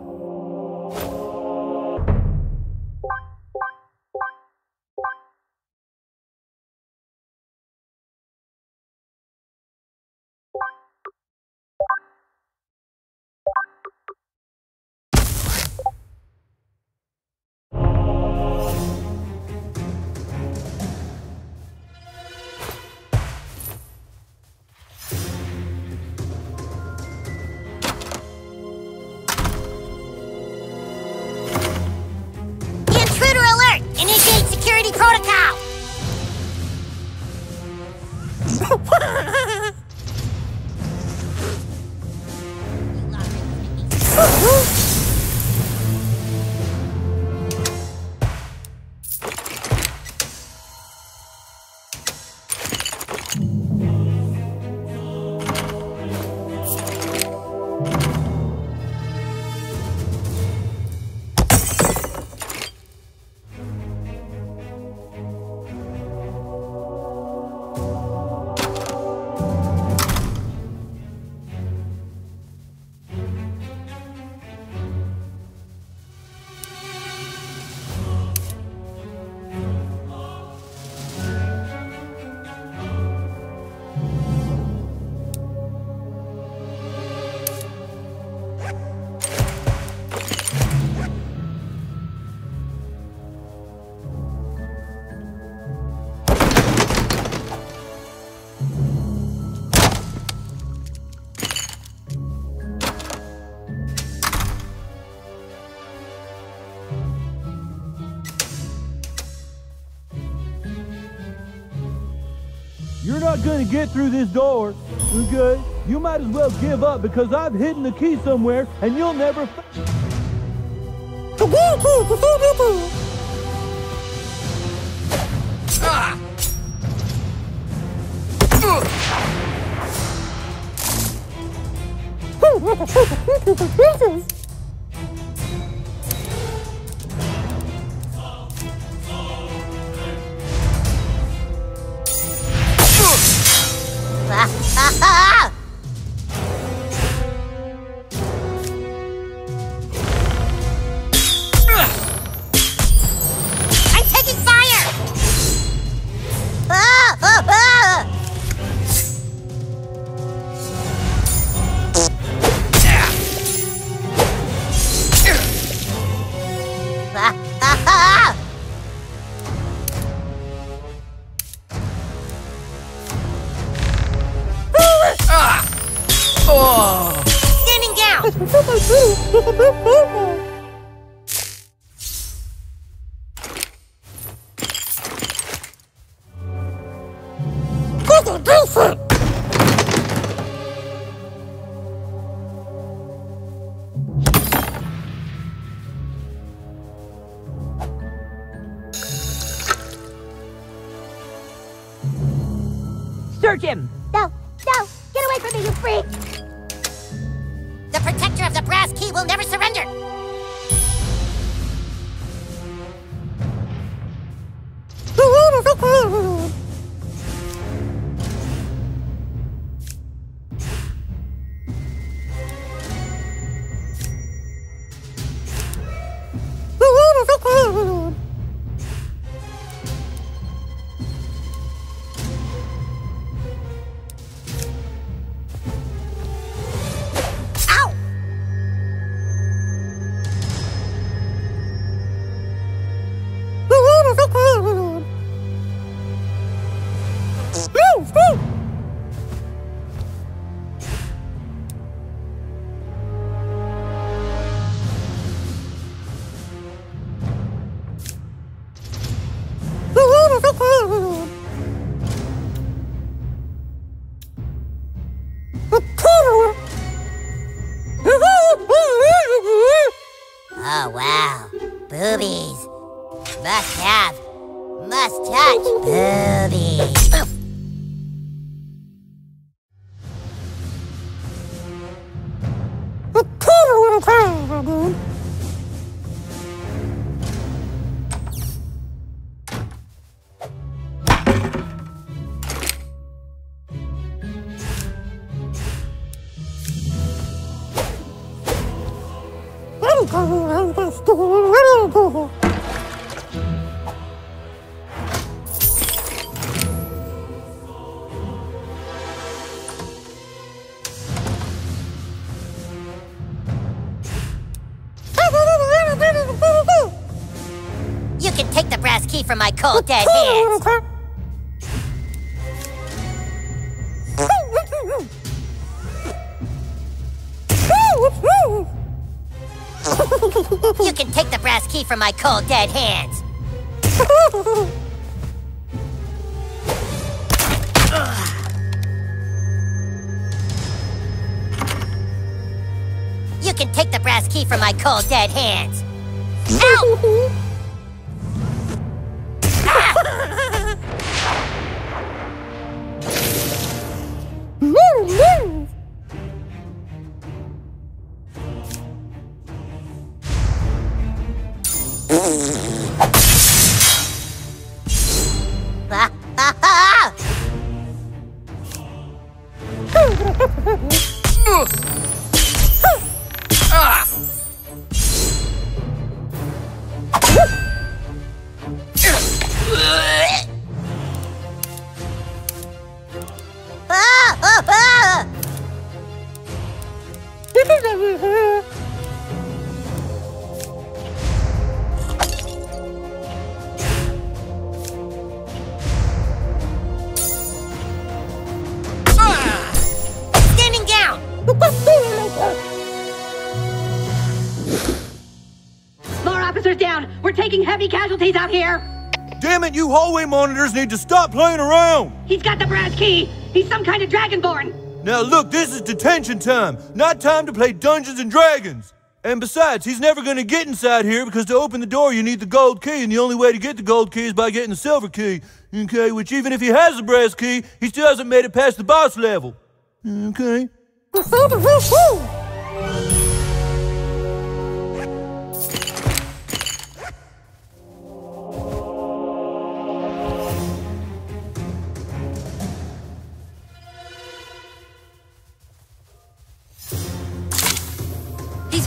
protocol! Not gonna get through this door, okay? You might as well give up because I've hidden the key somewhere and you'll never. Oh! Standing down! Search him! From my cold dead hands. You can take the brass key from my cold dead hands. You can take the brass key from my cold dead hands. Ow! More officers down! We're taking heavy casualties out here! Damn it, you hallway monitors need to stop playing around! He's got the brass key. He's some kind of dragonborn. Now look, this is detention time, not time to play Dungeons and Dragons. And besides, he's never gonna get inside here because to open the door you need the gold key, and the only way to get the gold key is by getting the silver key. Okay, which even if he has the brass key, he still hasn't made it past the boss level. Okay?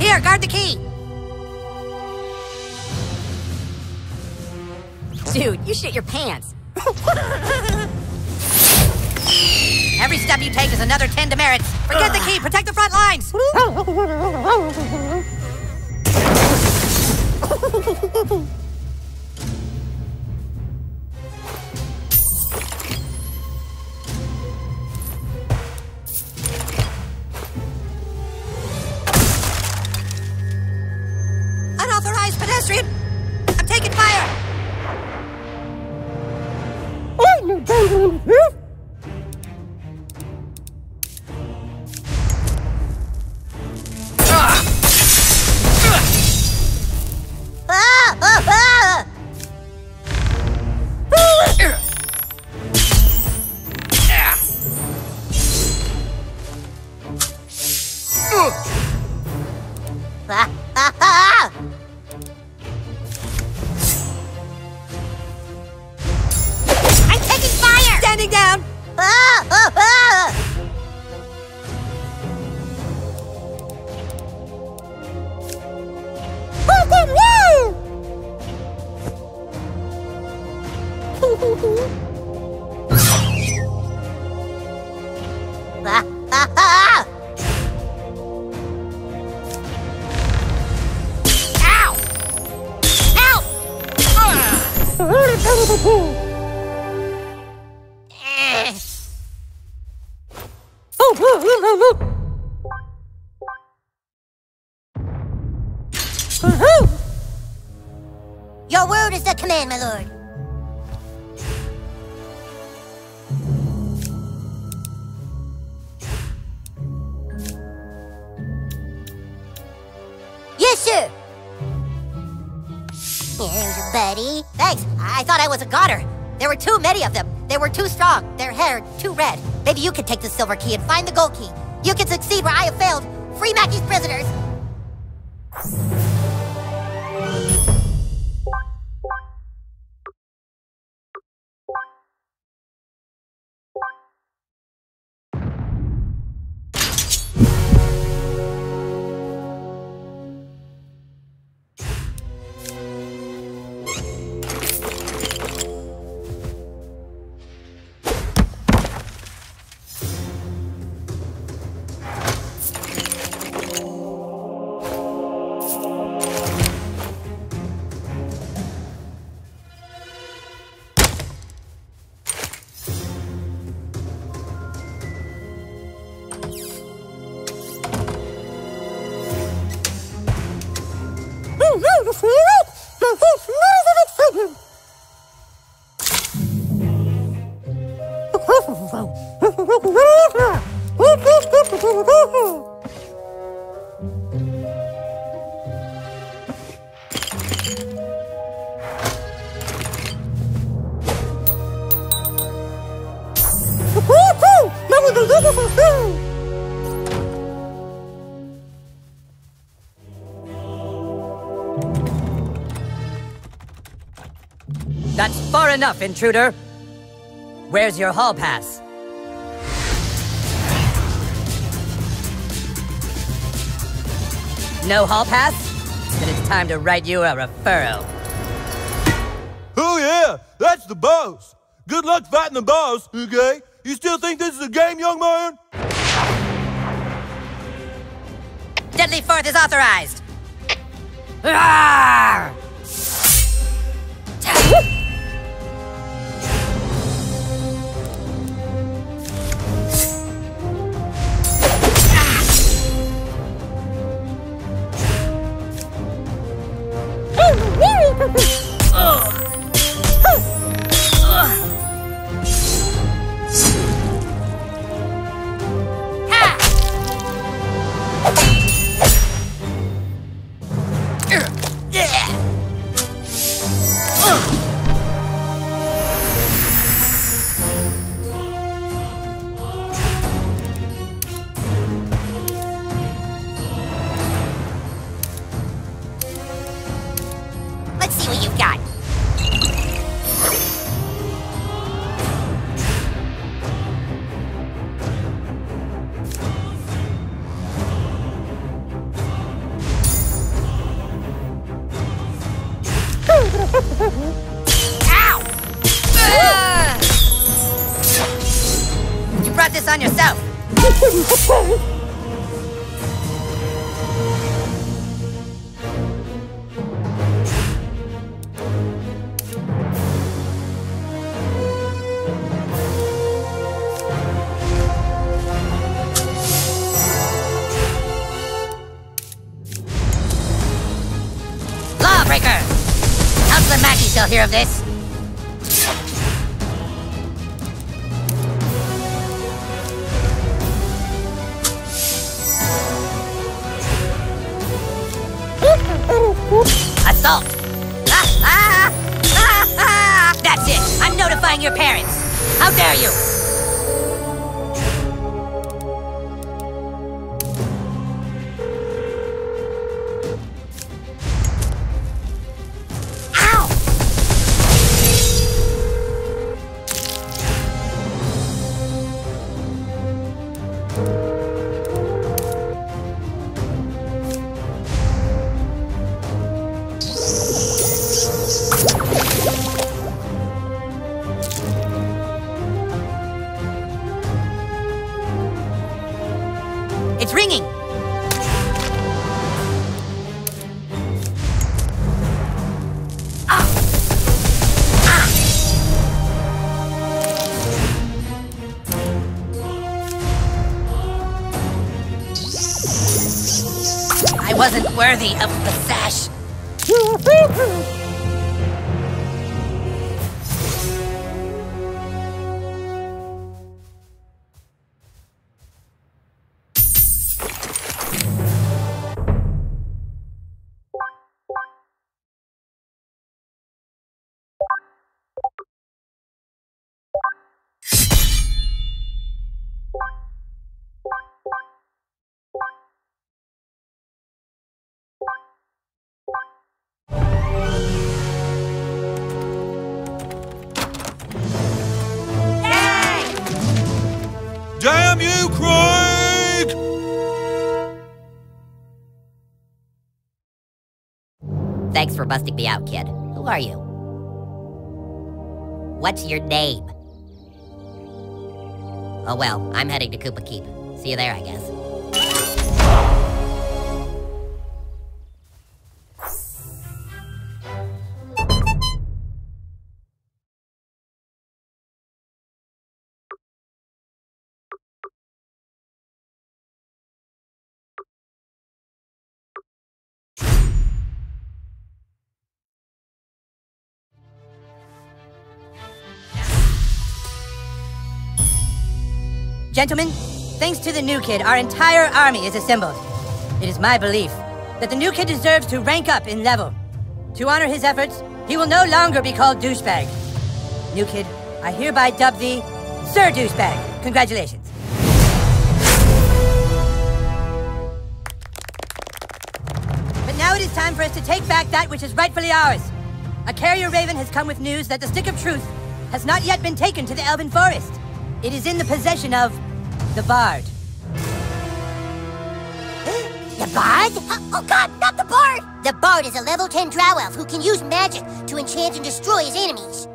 Here. Guard the key. Dude, you shit your pants. Every step you take is another 10 demerits. Forget the key. Protect the front lines. I'm taking fire. Ah! Was a goner. There were too many of them. They were too strong. Their hair too red. Maybe you can take the silver key and find the gold key. You can succeed where I have failed. Free Mackey's prisoners. Far enough, intruder. Where's your hall pass? No hall pass? Then it's time to write you a referral. Oh yeah, that's the boss. Good luck fighting the boss, okay? You still think this is a game, young man? Deadly Fourth is authorized. Rawr! Hear of this. Assault! Ah, ah, ah, ah. That's it! I'm notifying your parents! How dare you! Thanks for busting me out, kid. Who are you? What's your name? Oh well, I'm heading to Kupa Keep. See you there, I guess. Gentlemen, thanks to the new kid, our entire army is assembled. It is my belief that the new kid deserves to rank up in level. To honor his efforts, he will no longer be called douchebag. New kid, I hereby dub thee Sir Douchebag. Congratulations. But now it is time for us to take back that which is rightfully ours. A carrier raven has come with news that the Stick of Truth has not yet been taken to the Elven Forest. It is in the possession of the Bard. The Bard? Oh, oh god, not the Bard! The Bard is a level 10 drow elf who can use magic to enchant and destroy his enemies.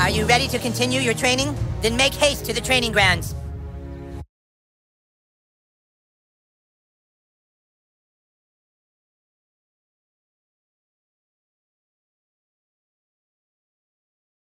Are you ready to continue your training? Then make haste to the training grounds.